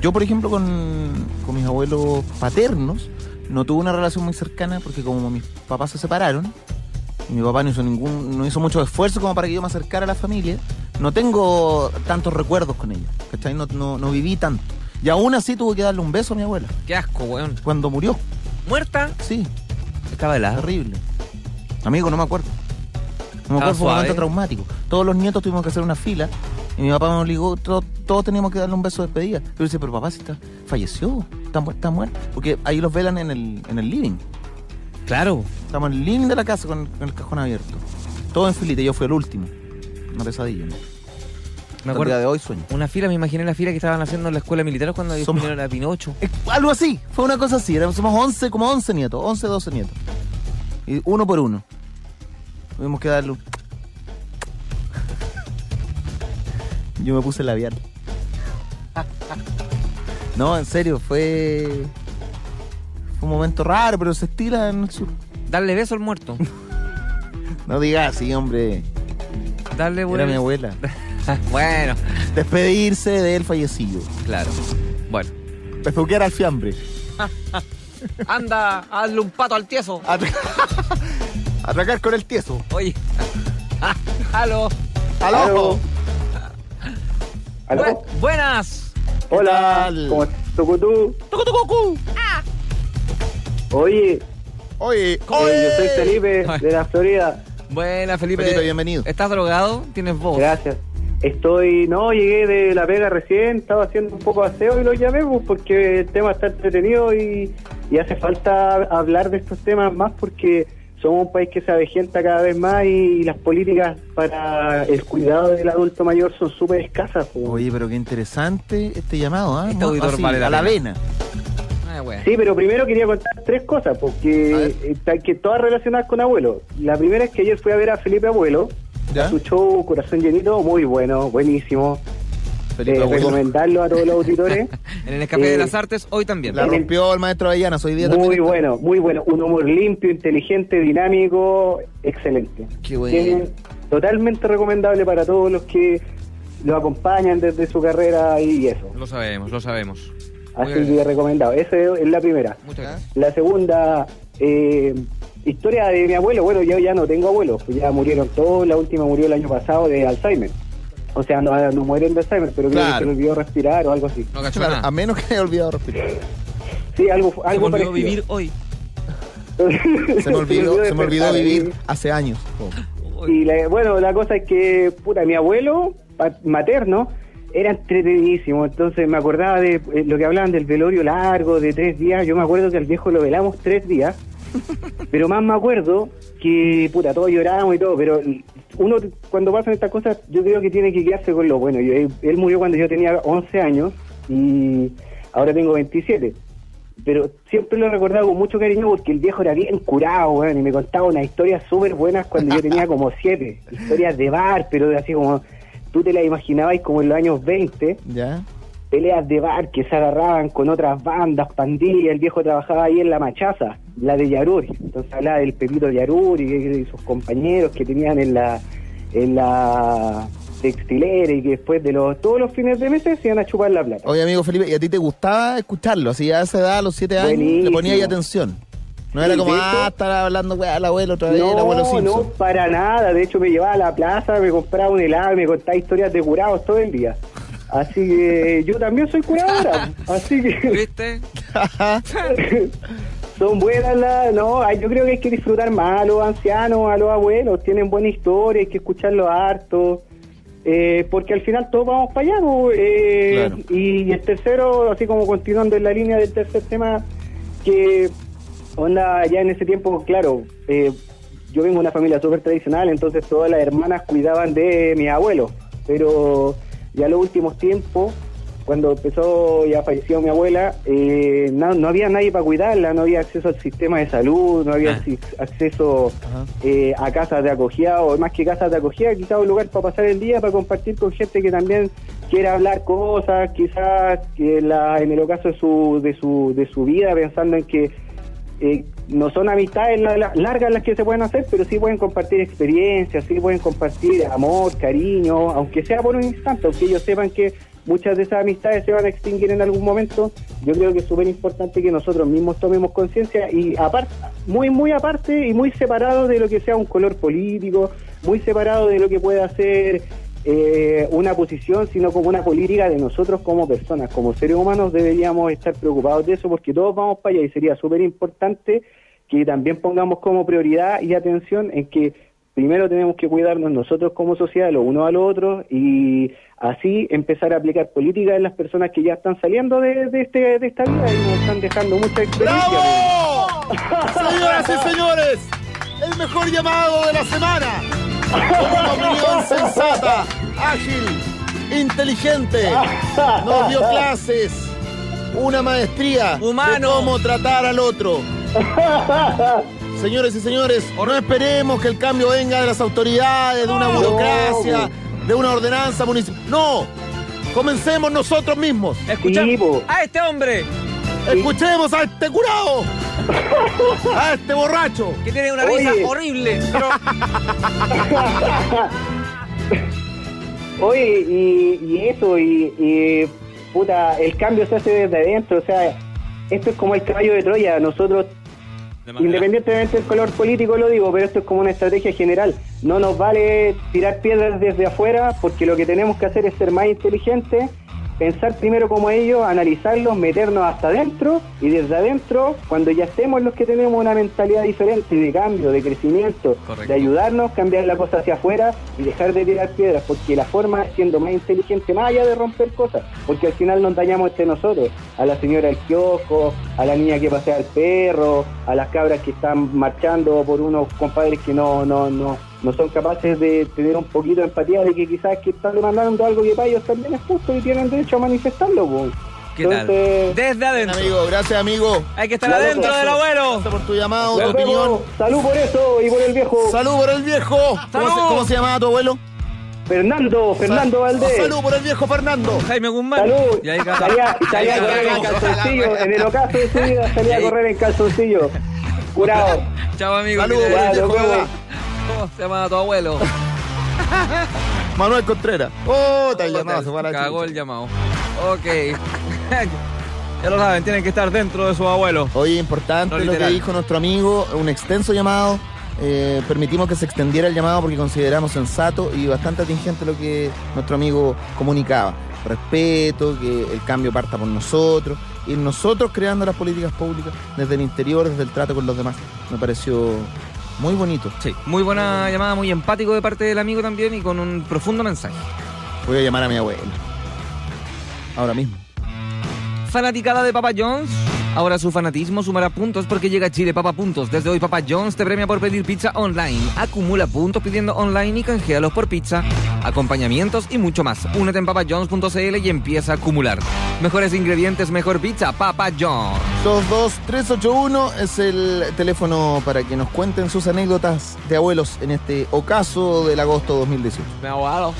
Yo, por ejemplo, con, con mis abuelos paternos, no tuve una relación muy cercana porque como mis papás se separaron, y mi papá no hizo ningún, no hizo mucho esfuerzo como para que yo me acercara a la familia, no tengo tantos recuerdos con ellos, ¿cachai? No, no, no viví tanto. Y aún así tuve que darle un beso a mi abuela. Qué asco, weón. Cuando murió, ¿Muerta? sí, Estaba helada. terrible. Amigo, no me acuerdo. No me acuerdo, fue un momento traumático. Todos los nietos tuvimos que hacer una fila y mi papá me obligó, to- todos teníamos que darle un beso de despedida. Yo le decía, pero papá, si está, falleció, está, está muerto. Porque ahí los velan en el, en el living. Claro. Estamos en el living de la casa con, con el cajón abierto. Todo en filita, yo fui el último. Una pesadilla. ¿no? Me acuerdo. día de hoy sueño. Una fila, me imaginé la fila que estaban haciendo en la escuela militar cuando Somos- vinieron a Pinocho. Eh, Algo así, fue una cosa así. Éramos, somos 11, como 11 nietos, 11, 12 nietos. Y uno por uno. Tuvimos que darle un... Yo me puse labial. No, en serio, fue... Fue un momento raro, pero se estila en el sur. Darle beso al muerto. No digas así, hombre. Darle Era mi abuela. bueno, Despedirse del fallecido. claro. Bueno. Pezuquear al fiambre. Anda, hazle un pato al tieso. Atra- Atracar con el tieso. Oye. Aló. ¡Aló! ¿Aló? Bu- buenas. Hola? ¿cómo estás, Tucutú? ¡Tucu, tucu, cu! Oye, Oye, eh, yo soy Felipe de la Florida. Buenas, Felipe. Felipe, bienvenido. ¿Estás drogado? ¿Tienes voz? Gracias. Estoy, no, llegué de la pega recién, estaba haciendo un poco de aseo y lo llamé pues, porque el tema está entretenido y, y hace falta hablar de estos temas más porque somos un país que se avejenta cada vez más y, las políticas para el cuidado del adulto mayor son súper escasas. pues. Oye, pero qué interesante este llamado, ¿ah? Este auditor Así, vale la a la pena. vena. Ah, bueno. Sí, pero primero quería contar tres cosas, porque que todas relacionadas con abuelo. La primera es que ayer fui a ver a Felipe Abuelo, ¿Ya? su show Corazón Llenito, muy bueno, buenísimo. Eh, recomendarlo a todos los auditores. En el Eh, de las Artes, hoy también. La rompió el maestro Avellana, soy día también Muy bueno, muy bueno. Un humor limpio, inteligente, dinámico, excelente. Qué bueno. Tiene- totalmente recomendable para todos los que lo acompañan desde su carrera y eso. Lo sabemos, lo sabemos. Así que recomendado. Esa es la primera. Muchas gracias. La segunda, eh, historia de mi abuelo. Bueno, yo ya no tengo abuelos, pues ya murieron todos. La última murió el año pasado de Alzheimer. O sea, no, no mueren de Alzheimer, pero creo que Claro. se le olvidó respirar o algo así. No cacho Claro, a menos que haya olvidado respirar. Sí, algo, Se me algo olvidó parecido. vivir hoy. Se me olvidó, se me olvidó despertar vivir hace años. Oh. Y la- bueno, la cosa es que, puta, mi abuelo materno era entretenidísimo. Entonces me acordaba de eh, lo que hablaban del velorio largo, de tres días. Yo me acuerdo que al viejo lo velamos tres días. Pero más me acuerdo que, puta, todos llorábamos y todo. Pero uno, cuando pasan estas cosas, yo creo que tiene que quedarse con lo bueno. Él, murió cuando yo tenía 11 años y ahora tengo 27 pero siempre lo he recordado con mucho cariño porque el viejo era bien curado, weón, y me contaba unas historias súper buenas cuando yo tenía como siete, historias de bar, pero así como tú te las imaginabas como en los años 20, ¿Ya? Peleas de bar que se agarraban con otras bandas, pandillas, el viejo trabajaba ahí en la machaza, la de Yaruri, entonces hablaba del Pepito Yaruri y sus compañeros que tenían en la en la textilera y que después de los todos los fines de mes se iban a chupar la plata. Oye, amigo Felipe, ¿y a ti te gustaba escucharlo? Así a esa edad, a los siete años, le ponía ahí atención. No era como, de hecho- ah, estar hablando weá, al abuelo otra vez, el No, abuelo Simpson. no, para nada. De hecho, me llevaba a la plaza, me compraba un helado me contaba historias de curados todo el día. Así que yo también soy curadora. Así que ¿Viste? son buenas las... No, yo creo que hay que disfrutar más a los ancianos, a los abuelos. Tienen buena historia, hay que escucharlos harto. Eh, porque al final todos vamos para allá. ¿no? Eh, Claro. y, el tercero, así como continuando en la línea del tercer tema, que onda ya en ese tiempo, claro, eh, yo vengo de una familia súper tradicional, entonces todas las hermanas cuidaban de mi abuelo, pero ya los últimos tiempos, cuando empezó, ya falleció mi abuela, eh, no, no había nadie para cuidarla, no había acceso al sistema de salud, no había Ah. acceso eh, a casas de acogida, o más que casas de acogida, quizás un lugar para pasar el día, para compartir con gente que también quiera hablar cosas, quizás que la, en el ocaso de su, de su, de su vida, pensando en que eh, no son amistades la- la- largas las que se pueden hacer, pero sí pueden compartir experiencias, sí pueden compartir amor, cariño, aunque sea por un instante, aunque ellos sepan que muchas de esas amistades se van a extinguir en algún momento. Yo creo que es súper importante que nosotros mismos tomemos conciencia y aparte, muy, muy aparte y muy separado de lo que sea un color político, muy separado de lo que pueda ser eh, una posición, sino como una política de nosotros como personas, como seres humanos deberíamos estar preocupados de eso porque todos vamos para allá y sería súper importante que también pongamos como prioridad y atención en que primero tenemos que cuidarnos nosotros como sociedad, los unos a los otros, y así empezar a aplicar políticas en las personas que ya están saliendo de, de este, de esta vida y nos están dejando mucha experiencia. Señoras y señores, el mejor llamado de la semana. Una opinión sensata, ágil, inteligente. Nos dio clases, una maestría de cómo tratar al otro. Señores y señores, no esperemos que el cambio venga de las autoridades, de una burocracia, de una ordenanza municipal. No, comencemos nosotros mismos. Escuchamos a este hombre. Escuchemos a este curado. A este borracho. Que tiene una risa Oye. horrible. pero- Oye, y, y eso, y, y, puta, el cambio se hace desde adentro, o sea, esto es como el caballo de Troya, nosotros, independientemente del color político lo digo, pero esto es como una estrategia general, no nos vale tirar piedras desde afuera, porque lo que tenemos que hacer es ser más inteligentes, pensar primero como ellos, analizarlos, meternos hasta adentro, y desde adentro, cuando ya estemos los que tenemos una mentalidad diferente de cambio, de crecimiento, de ayudarnos, cambiar la cosa hacia afuera y dejar de tirar piedras, porque la forma siendo más inteligente, más allá de romper cosas, porque al final nos dañamos entre nosotros, a la señora del kiosco, a la niña que pasea al perro, a las cabras que están marchando por unos compadres que no, no, no, no son capaces de tener un poquito de empatía de que quizás que están demandando algo que para ellos también es justo y tienen derecho a manifestarlo. po. ¿Qué tal? Entonces, Desde adentro. Amigo, gracias amigo. Hay que estar adentro gracias. del abuelo. Gracias por tu llamado, tu vemos. opinión. Salud por eso y por el viejo. Salud por el viejo. ¿Cómo se, cómo se llamaba tu abuelo? Fernando, Fernando Sal- Valdés. Salud por el viejo Fernando. Jaime Guzmán. Salud. Y ahí Salía, salía a correr en ca- calzoncillo. En el ocaso de su vida salía a correr en calzoncillo. Curado. Chao, amigo. Salud por el viejo. ¿Cómo se llama tu abuelo? Manuel Contreras. Oh, te llamado, se fue a la Cagó el llamado. Ok. ya lo saben, tienen que estar dentro de su abuelo. Oye, importante No lo que dijo nuestro amigo, un extenso llamado. Eh, permitimos que se extendiera el llamado porque consideramos sensato y bastante atingente lo que nuestro amigo comunicaba. Respeto, que el cambio parta por nosotros, y nosotros creando las políticas públicas desde el interior, desde el trato con los demás. Me pareció muy bonito. Sí, muy buena llamada, muy empático de parte del amigo también y con un profundo mensaje. Voy a llamar a mi abuela. Ahora mismo. Fanaticada de Papa John's. Ahora su fanatismo sumará puntos porque llega a Chile Papa Puntos. Desde hoy Papa John's te premia por pedir pizza online. Acumula puntos pidiendo online y canjealos por pizza, acompañamientos y mucho más. Únete en papajohns.cl y empieza a acumular. Mejores ingredientes, mejor pizza, Papa John's. 22381 es el teléfono para que nos cuenten sus anécdotas de abuelos en este ocaso del agosto 2018. Me ha ahogado.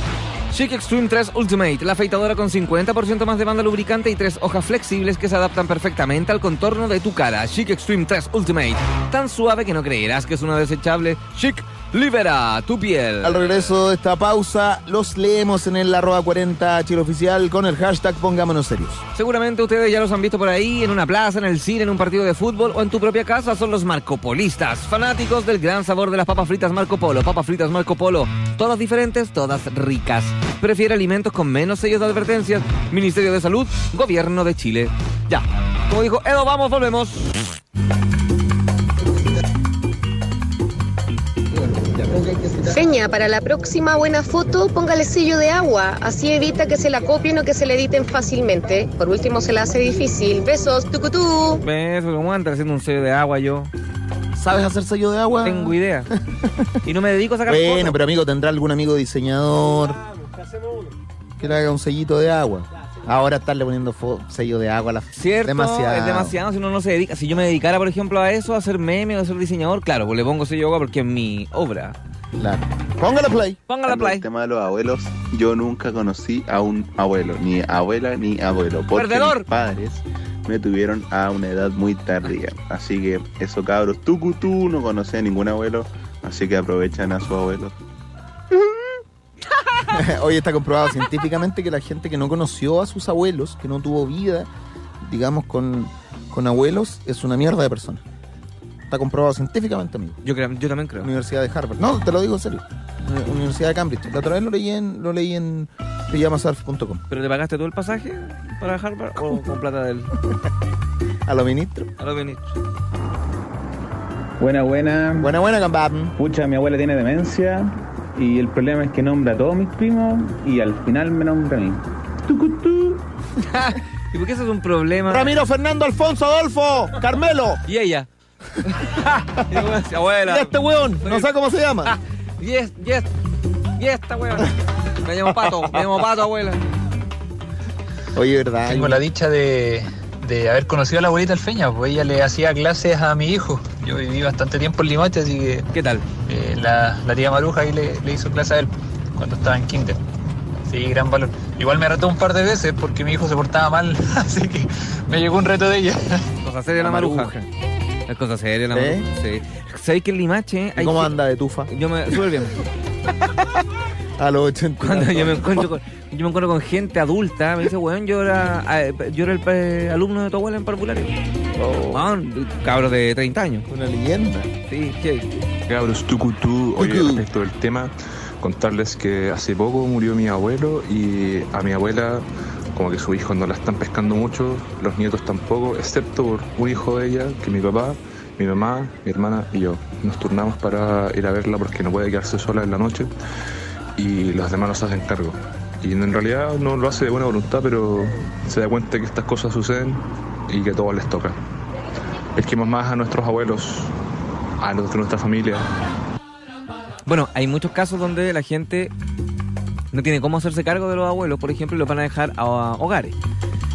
Chic Extreme 3 Ultimate, la afeitadora con 50% más de banda lubricante y tres hojas flexibles que se adaptan perfectamente al contorno de tu cara. Chic Extreme 3 Ultimate, tan suave que no creerás que es una desechable. Chic, libera tu piel. Al regreso de esta pausa, los leemos en el arroba 40 Chile Oficial con el hashtag Pongámonos Serios. Seguramente ustedes ya los han visto por ahí, en una plaza, en el cine, en un partido de fútbol o en tu propia casa. Son los marcopolistas, fanáticos del gran sabor de las papas fritas Marco Polo. Papas fritas Marco Polo, todas diferentes, todas ricas. Prefiere alimentos con menos sellos de advertencia. Ministerio de Salud, Gobierno de Chile. Ya. Como dijo Edo, vamos, volvemos. Seña, para la próxima buena foto, póngale sello de agua. Así evita que se la copien o que se la editen fácilmente. Por último, se la hace difícil. Besos, tucutú. ¿Ves? ¿Cómo andar haciendo un sello de agua yo? ¿Sabes hacer sello de agua? Tengo idea. y no me dedico a sacar Bueno, pero amigo, ¿tendrá algún amigo diseñador que le haga un sellito de agua? Ahora estarle poniendo sello de agua a la Cierto, demasiado. es demasiado si uno no se dedica. Si yo me dedicara, por ejemplo, a eso, a hacer meme o a ser diseñador, claro, pues le pongo sello de agua porque es mi obra. Claro. Póngale play. Póngale Hablando del tema de los abuelos, yo nunca conocí a un abuelo, ni abuela ni abuelo, porque ¡Perdedor! mis padres me tuvieron a una edad muy tardía. Así que eso cabros, tú tú no conocí a ningún abuelo, así que aprovechan a sus abuelos. Hoy está comprobado científicamente que la gente que no conoció a sus abuelos, que no tuvo vida, digamos, con, con abuelos, es una mierda de persona. Está comprobado científicamente, amigo. Yo, creo, yo también creo. Universidad de Harvard. No, te lo digo en serio. Uni- Universidad de Cambridge. La otra vez lo leí en, lo leí en pijamasurf.com. ¿Pero te pagaste tú el pasaje para Harvard o con plata del A los ministros. a los ministros? Buena, buena. Buena, buena, Gambam. Pucha, mi abuela tiene demencia y el problema es que nombra a todos mis primos y al final me nombra a mí. ¿Y por qué eso es un problema? Ramiro Fernando Alfonso Adolfo Carmelo. Y ella. y yo abuela. Este weón, no sé cómo se llama. Y, es, y, es- y esta weón. Me llamo Pato, me llamo Pato, abuela. Oye, ¿verdad? Tengo la dicha de, de haber conocido a la abuelita Alfeña, pues ella le hacía clases a mi hijo. Yo viví bastante tiempo en Limache, así que. ¿Qué tal? eh, la, la tía Maruja ahí le, le hizo clase a él cuando estaba en Kinder. Sí, gran valor. Igual me retó un par de veces porque mi hijo se portaba mal, así que me llegó un reto de ella. Cosa seria la maruja. Es cosa seria la ¿Eh? maruja. Sí. ¿Sabéis que en Limache ¿Y cómo anda de tufa? Yo me súper bien. A los 80. Cuando yo me encuentro con, yo me encuentro con gente adulta, me dice, weón, yo era, yo era el eh, alumno de tu abuela en parvulario. Weón, cabros de 30 años. Una leyenda. Sí, sí. Cabros, tucutú. Oye, Tucu. respecto del tema, contarles que hace poco murió mi abuelo y a mi abuela, como que sus hijos no la están pescando mucho, los nietos tampoco, excepto por un hijo de ella, que mi papá, mi mamá, mi hermana y yo. Nos turnamos para ir a verla porque no puede quedarse sola en la noche y los demás nos hacen cargo. Y en realidad no lo hace de buena voluntad, pero se da cuenta que estas cosas suceden y que a todos les toca. Pesquemos más a nuestros abuelos, a nuestra familia, Bueno, hay muchos casos donde la gente no tiene cómo hacerse cargo de los abuelos, por ejemplo, y los van a dejar a, a hogares.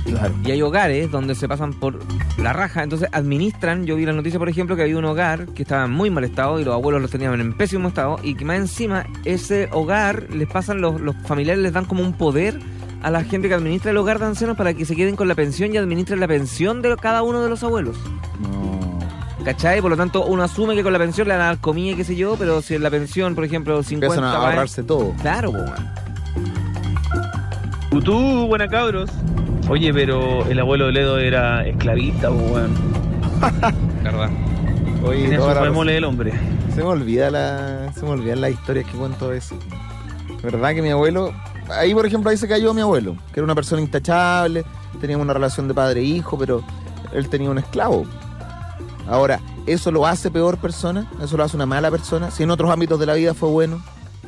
Claro. Y hay hogares donde se pasan por la raja, entonces administran. Yo vi la noticia, por ejemplo, que había un hogar que estaba en muy mal estado y los abuelos los tenían en pésimo estado y que más encima ese hogar les pasan, los, los familiares les dan como un poder a la gente que administra el hogar de ancianos para que se queden con la pensión y administren la pensión de cada uno de los abuelos. ¿Cachai? Por lo tanto, uno asume que con la pensión le van a dar comida y qué sé yo, pero si en la pensión, por ejemplo, 50 Empiezan a va- ahorrarse todo. Claro, Tutú, buena cabros. Oye, pero el abuelo de Ledo era esclavista, weón. Verdad. Oye, la remole razón. del hombre. Se me olvida la, se me olvidan las historias que cuento veces. ¿Verdad que mi abuelo, ahí por ejemplo ahí se cayó mi abuelo, que era una persona intachable, teníamos una relación de padre e hijo, pero él tenía un esclavo. Ahora, ¿eso lo hace peor persona? ¿Eso lo hace una mala persona? Si en otros ámbitos de la vida fue bueno,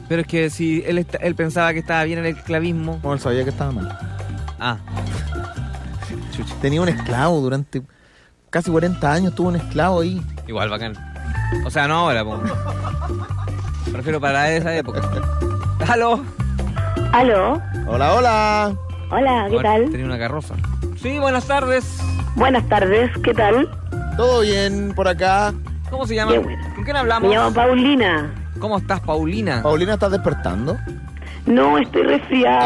Pero es que si él, est- él pensaba que estaba bien el esclavismo. ¿cómo él sabía que estaba mal? Ah, Tenía un esclavo durante casi 40 años, tuvo un esclavo ahí. igual bacán. O sea, no ahora, po. Prefiero para esa época. ¡Aló! ¿Aló? Hola, hola. Hola, ¿qué Bueno, tal? Tenía una carroza. Sí, buenas tardes. Buenas tardes, ¿qué tal? ¿Todo bien por acá? ¿Cómo se llama? Qué bueno. ¿Con quién hablamos? Me llamo Paulina. ¿Cómo estás, Paulina? Paulina, ¿estás despertando? No, estoy resfriada.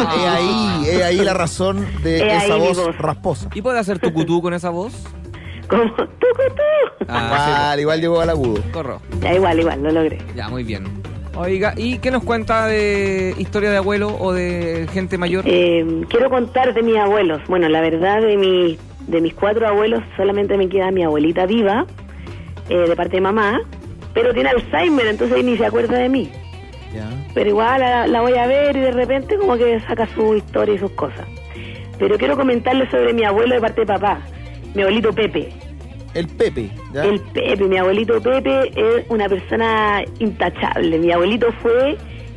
Ah, es ahí, es ahí la razón de Es esa voz, voz. rasposa. ¿Y puede hacer tu cutú con esa voz? Como tú, tú. Ah, Al igual llegó al agudo. Corro. Ya, igual, igual, lo logré. Ya, muy bien. Oiga, ¿y qué nos cuenta de historia de abuelo o de gente mayor? Eh, quiero contar de mis abuelos. Bueno, la verdad, de, mi, de mis cuatro abuelos, solamente me queda mi abuelita viva, eh, de parte de mamá, pero tiene Alzheimer, entonces ahí ni se acuerda de mí. Pero igual la, la voy a ver y de repente como que saca su historia y sus cosas. Pero quiero comentarles sobre mi abuelo de parte de papá, mi abuelito Pepe. El Pepe, ¿ya? El Pepe, mi abuelito Pepe es una persona intachable. Mi abuelito fue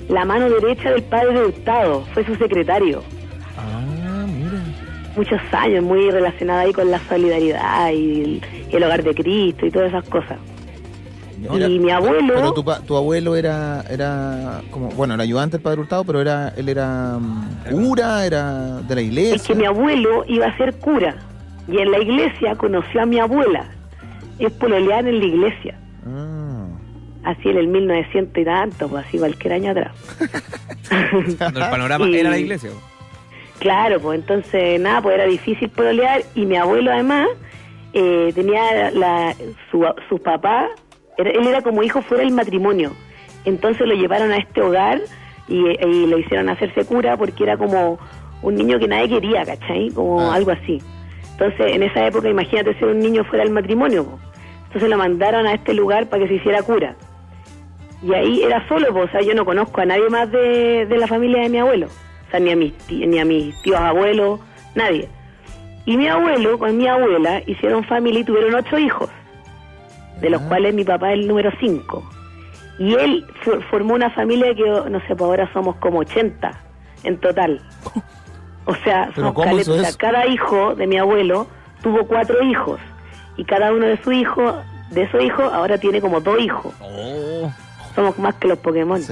la mano derecha del padre de Hurtado, fue su secretario. Ah, mira. Muchos años, muy relacionado ahí con la solidaridad y el, el hogar de Cristo y todas esas cosas. Mira, y mi abuelo, Pero tu, pa- tu abuelo era, era como, bueno, el ayudante del padre Hurtado, pero era, él era mm, cura, era de la iglesia. es que mi abuelo iba a ser cura y en la iglesia conoció a mi abuela. Es pololear en la iglesia. Ah. Así en el 1900 y tanto, pues así cualquier año atrás. Cuando el panorama Y- era la iglesia. Claro, pues entonces nada, pues era difícil pololear y mi abuelo además eh, tenía la, su, su papá, era- él era como hijo fuera del matrimonio, entonces lo llevaron a este hogar y, y le hicieron hacerse cura porque era como un niño que nadie quería, ¿cachai? Como Ah. algo así. Entonces, en esa época, imagínate ser un niño fuera del matrimonio. po. Entonces lo mandaron a este lugar para que se hiciera cura. Y ahí era solo, po, o sea, yo no conozco a nadie más de, de la familia de mi abuelo. O sea, ni a mis, ti- ni a mis tíos abuelos, nadie. Y mi abuelo con mi abuela hicieron familia y tuvieron ocho hijos, de los cuales mi papá es el número cinco. Y él for- formó una familia que, no sé, pues ahora somos como 80 en total. O sea, ¿Pero somos cada hijo de mi abuelo tuvo cuatro hijos. Y cada uno de sus hijos, de esos hijos, ahora tiene como dos hijos. Somos más que los Pokémon. Sí,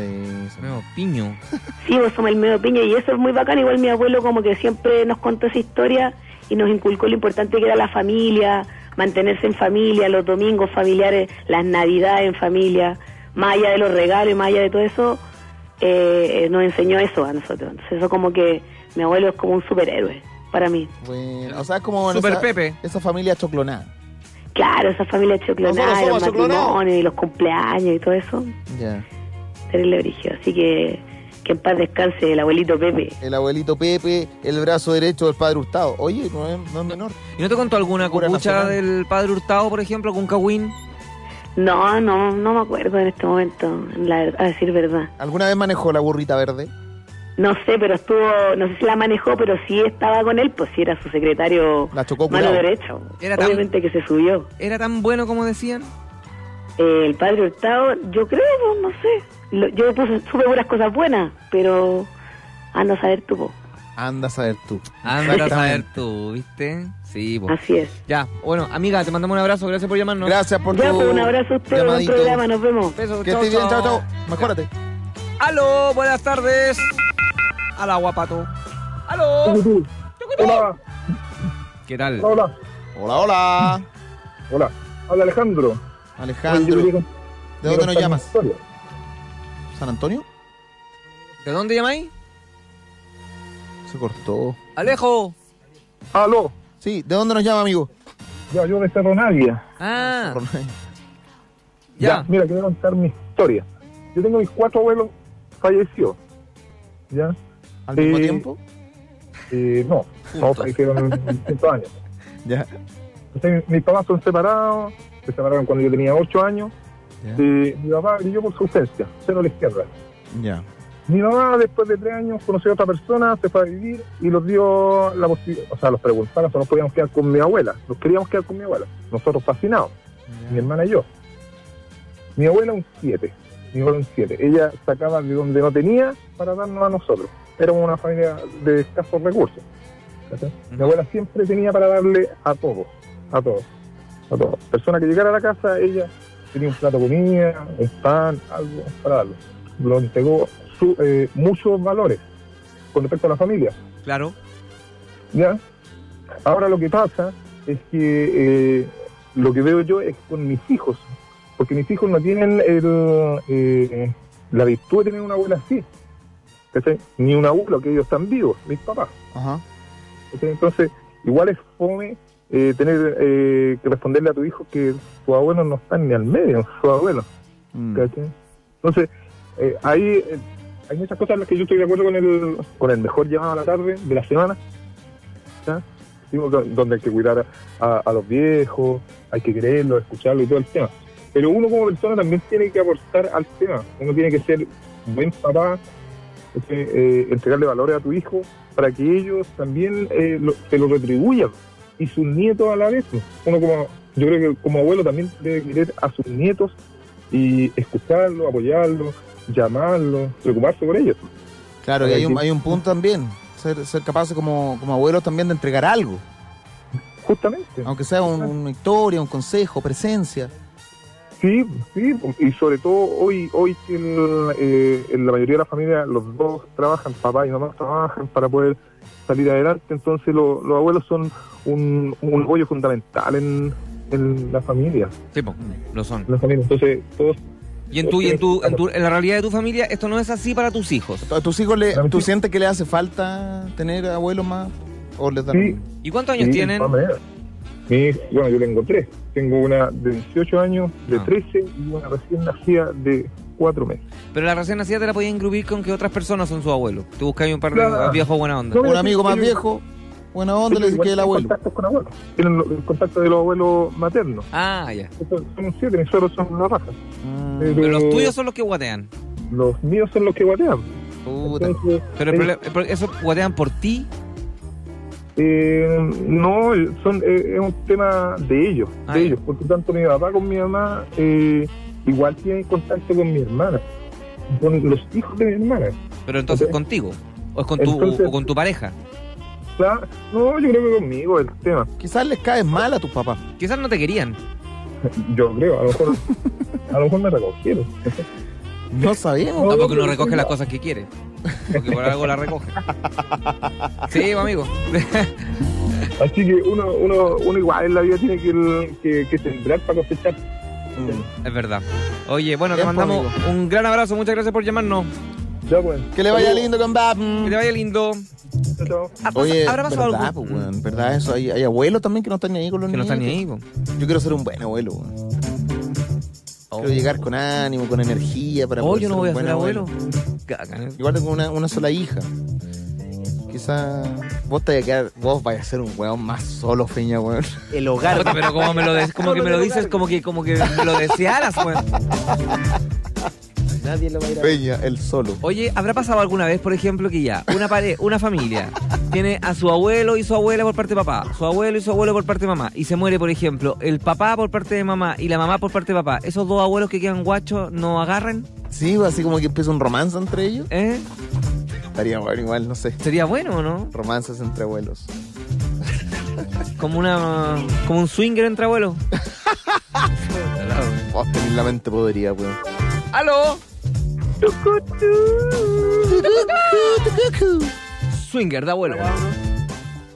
Medio piño. Sí, vos somos el medio piña y eso es muy bacán. Igual mi abuelo como que siempre nos contó esa historia y nos inculcó lo importante que era la familia, mantenerse en familia, los domingos familiares, las navidades en familia, más allá de los regalos y más allá de todo eso, eh, nos enseñó eso a nosotros. Entonces eso como que mi abuelo es como un superhéroe para mí. Bueno, o sea, es como Super esa, Pepe. esa familia choclonada. Claro, esa familia choclonada, los matrimonios y los cumpleaños y todo eso, Ya. terrible origen. Así que que en paz descanse el abuelito Pepe. El abuelito Pepe, el brazo derecho del padre Hurtado. Oye, no es, no es menor. ¿Y no te contó alguna nacional. del padre Hurtado, por ejemplo, con Cawin? No, no, no me acuerdo en este momento, la, a decir verdad. ¿Alguna vez manejó la burrita verde? No sé, pero estuvo, no sé si la manejó, pero sí estaba con él, pues sí era su secretario La chocó mano derecho. Era tan- Obviamente que se subió. ¿Era tan bueno como decían? Eh, el padre Hurtado, yo creo, no, no sé. Lo- yo puse, supe puras cosas buenas, pero anda a saber tú, po. Anda a saber tú. Anda a saber tú, ¿viste? Sí, po. Así es. Ya, bueno, amiga, te mandamos un abrazo, gracias por llamarnos. Gracias por Ya, tu pues un abrazo a ustedes, buen programa, nos vemos. Besos, Que chao, estés bien, chao, chao. Mejórate. Aló, buenas tardes. A la guapato. Aló. Hola, ¿Qué tal? hola, Hola, hola. hola. Habla Alejandro. Alejandro. ¿De dónde nos llamas? historia. ¿San Antonio? ¿De dónde llamáis? Se cortó. Alejo. Aló, Sí, ¿de dónde nos llama, amigo? ya yo de Cerro Navia. Ah, Ya. ya. mira, quiero contar mi historia. Yo tengo mis cuatro abuelos fallecidos. ¿Ya? ¿Al mismo Eh, tiempo? Eh, no, no, fallecieron en distintos años. Ya. Entonces, mis papás son separados, se separaron cuando yo tenía ocho años. Y mi papá brilló por su ausencia, cero a la izquierda. Ya. Mi mamá, después de tres años, conoció a otra persona, se fue a vivir y los dio la posibilidad, o sea, los preguntaron si nos podíamos quedar con mi abuela. Nos queríamos quedar con mi abuela. Nosotros fascinados, mi hermana y yo. Mi abuela un 7, mi abuela un 7. Ella sacaba de donde no tenía para darnos a nosotros. Éramos una familia de escasos recursos. Mi abuela siempre tenía para darle a todos, a todos, a todos. Persona que llegara a la casa, ella tenía un plato de comida, un pan, algo para darle. Lo entregó su- eh, muchos valores con respecto a la familia. Claro. ¿ya? Ahora lo que pasa es que eh, lo que veo yo es con mis hijos, porque mis hijos no tienen el, eh, la virtud de tener una abuela así, ni un abuelo, que ellos están vivos, mis papás. Ajá. Entonces, igual es fome eh, tener eh, que responderle a tu hijo que sus abuelos no están ni al medio, sus abuelos. Mm. Entonces, eh, ahí eh, hay muchas cosas en las que yo estoy de acuerdo con el, con el mejor llamado a la tarde de la semana, donde hay que cuidar a, a- a los viejos, hay que quererlos, escucharlos y todo el tema. Pero uno como persona también tiene que aportar al tema. Uno tiene que ser buen papá, ¿cachai? Eh, entregarle valores a tu hijo para que ellos también eh, lo- te lo retribuyan y sus nietos a la vez. Uno como, yo creo que como abuelo también debe querer a sus nietos y escucharlos, apoyarlos, llamarlos, preocuparse por ellos. Claro, y hay un, hay un punto también. Ser, ser capaces como, como abuelos también de entregar algo. Justamente. Aunque sea un- una historia, un consejo, presencia. Sí, sí, y sobre todo hoy, hoy el- eh, en la mayoría de la familia los dos trabajan, papá y mamá trabajan para poder salir adelante, entonces lo- los abuelos son un, un apoyo fundamental en, en la familia. Sí, po, lo son. en la familia. Entonces todos Y en tu, y en tu, en tu- en la realidad de tu familia, esto no es así para tus hijos. ¿A tus hijos le, tú sientes que le hace falta tener abuelos más? ¿O les da Sí. ¿Y cuántos años Sí, tienen? de todas maneras. Mi- bueno, yo tengo tres. Tengo una de 18 años, de Ah. 13 y una recién nacida de cuatro meses. Pero la recién nacida te la podías engrupir con que otras personas son su abuelo. Tú buscáis un par de Claro. viejos buena onda. No, Un amigo más viejo, buena onda, le dice Igual que el tienen abuelo. contactos con abuelos. Tienen lo- el contacto de los abuelos maternos. Ah, ya. Son son siete, mis suegros son una raja. Pero, Pero los tuyos son los que guatean. Los míos son los que guatean. Puta. Entonces, Pero el eh, problema, pero ¿eso guatean por ti? Eh, no, son, eh, es un tema de ellos, Ah, de ya. ellos, porque tanto mi papá como mi mamá eh, igual tienen contacto con mi hermana, con los hijos de mi hermana. Pero entonces contigo. O es con tu, Entonces- o con tu pareja. Claro, no, yo creo que conmigo el tema. Quizás les caes mal a tus papás. Quizás no te querían. Yo creo, a lo mejor, a lo mejor me recogieron. No sabíamos. No, porque uno recoge las cosas que quiere. Porque por algo la recoge. Sí, amigo. Así que uno, uno, uno igual en la vida tiene que, que, que sembrar para cosechar. Es verdad. Oye, bueno, te Bien, mandamos pues, un gran abrazo. Muchas gracias por llamarnos. Ya pues. Que le vaya lindo con Bab. Que te vaya lindo. Chao, chao. ¿Ha pas- Oye, ¿Habrá pasado verdad, algo? pues, weón, verdad eso. Hay, hay abuelos también que no están ni ahí con los Que no niños. están ni ahí, po. Yo quiero ser un buen abuelo, weón. Quiero llegar con ánimo, con energía para Oh, poder yo no ser voy a un buen ser abuelo. Caca, ¿eh? Igual tengo una, una sola hija. Quizá vos te vas a quedar, vos vais a ser un weón más solo, feña, weón. El hogar. Puta, pero como me lo des- como que me lo dices como que como que me lo desearas, weón. Nadie lo va a ir a Peña, el solo. Oye, ¿habrá pasado alguna vez, por ejemplo, que ya una pare una familia tiene a su abuelo y su abuela por parte de papá, su abuelo y su abuelo por parte de mamá, y se muere, por ejemplo, el papá por parte de mamá y la mamá por parte de papá? ¿Esos dos abuelos que quedan guachos no agarran? Sí, pues, así como que empieza un romance entre ellos. ¿Eh? Estaría bueno, igual, no sé. ¿Sería bueno o no? Romances entre abuelos. Como una como un swinger entre abuelos. Vos tenés la mente podría, weón. ¡Aló! Swinger de abuelo.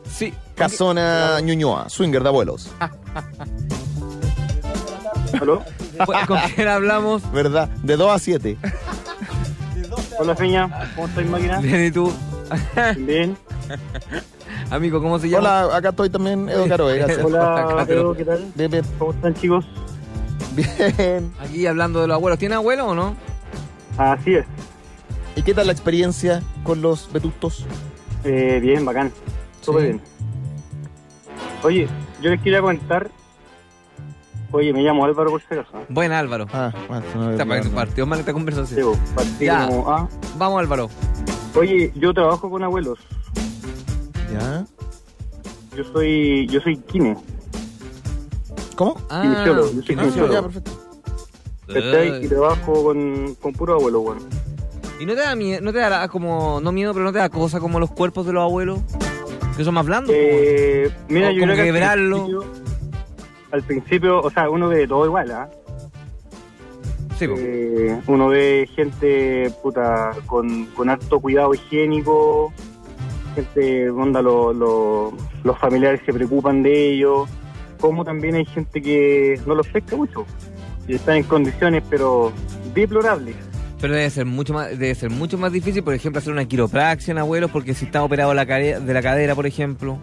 Sí. Casona Ñuñoa, swinger de abuelos. ¿Aló? ¿Con quién hablamos? ¿Verdad? De 2 a 7. Hola, Feña. ¿Cómo estás, máquina? Bien, ¿y tú? Bien. Amigo, ¿cómo se llama? Hola, acá estoy también, Edo gracias. Hola, Edo, ¿qué tal? Bien, bien. ¿Cómo están, chicos? Bien. Aquí hablando de los abuelos. ¿Tiene abuelo o no? Así es. ¿Y qué tal la experiencia con los vetustos? Eh, bien, bacán. Súper Sí. bien. Oye, yo les quería comentar. Oye, me llamo Álvaro por si acaso. ¿eh? Buen Álvaro. Ah, bueno, no, Está para no. partió mal esta conversación. Digo, partí Ya. como, ah. Vamos, Álvaro. Oye, yo trabajo con abuelos. ¿Ya? Yo soy, yo soy kine. ¿Cómo? Ah, Kinesiólogo, yo soy kinesiólogo. kinesiólogo. Ya, perfecto. ¿Cachai? Y trabajo con, con puro abuelo, bueno. ¿Y no te da miedo, no te da como, no miedo, pero no te da cosa como los cuerpos de los abuelos? Que son más blandos. Eh, mira, yo creo que al principio, al principio, o sea, uno ve todo igual, ¿ah? Sí, po. Eh, uno ve gente puta con, con alto cuidado higiénico, gente, onda, lo- lo- los familiares se preocupan de ellos, como también hay gente que no los pesca mucho y están en condiciones pero deplorables. Pero debe ser mucho más, debe ser mucho más difícil, por ejemplo, hacer una quiropraxia en abuelos, porque si está operado la de la cadera, por ejemplo,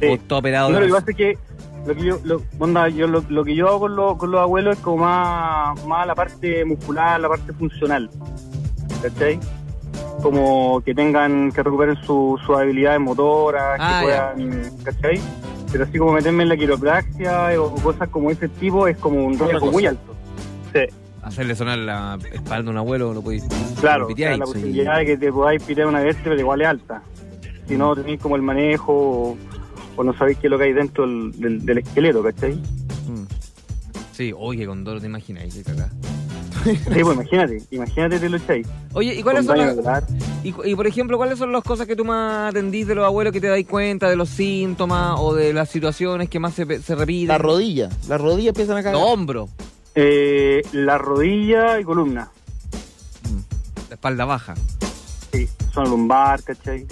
Sí. o está operado No, de lo que pasa es que lo que yo, lo, onda, yo lo, lo que yo hago con, los- con los abuelos es como más, más la parte muscular, la parte funcional. ¿Cachai? Como que tengan, que recuperen su- sus habilidades motoras, Ah, que ya. puedan, ¿cachai? Pero así como meterme en la quiropraxia o, o cosas como ese tipo es como un riesgo muy alto. Sí, hacerle sonar la espalda a un abuelo, lo podéis. claro. lo o piteáis. sea, la posibilidad de que te podáis pirar una vértebra igual es alta. Si no tenéis como el manejo o, o no sabéis qué es lo que hay dentro del, del- del esqueleto, ¿cachai? Mm. Sí, oye, con dolor te imagináis, cagá. Sí, pues imagínate, imagínate te lo echáis. Oye, ¿y cuáles son las, y, por ejemplo, cuáles son las cosas que tú más atendís de los abuelos que te dais cuenta de los síntomas o de las situaciones que más se, repiten? La rodilla. La rodilla empiezan a caer. Los hombros, Eh, la rodilla y columna. la espalda baja. Sí, son lumbar, ¿cachai?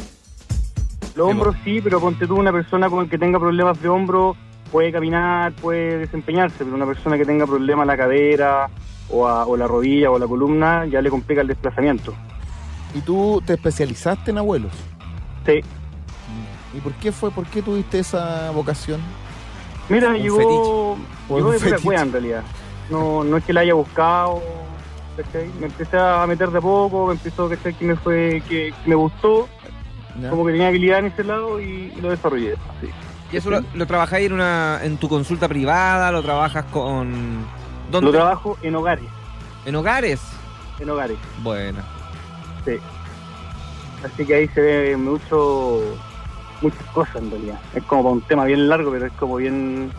Los Sí, hombros sí, pero ponte tú una persona con que tenga problemas de hombro puede caminar, puede desempeñarse, pero una persona que tenga problemas en la cadera o, a- o la rodilla o la columna ya le complica el desplazamiento. ¿Y tú te especializaste en abuelos? Sí. ¿Y por qué fue? ¿Por qué tuviste esa vocación? Mira, Un llegó, llegó de pura en realidad. No, no es que la haya buscado, ¿cachai? Me empecé a meter de a poco, me empezó ¿cachai? que me fue, que, que me gustó, Ya. como que tenía habilidad en ese lado y, lo desarrollé. así. ¿Y eso lo, lo trabajáis en una en tu consulta privada? ¿Lo trabajas con...? ¿Dónde? Lo trabajo en hogares, ¿En hogares? en hogares, Bueno. sí. Así que ahí se ve mucho, muchas cosas en realidad. Es como para un tema bien largo, pero es como bien,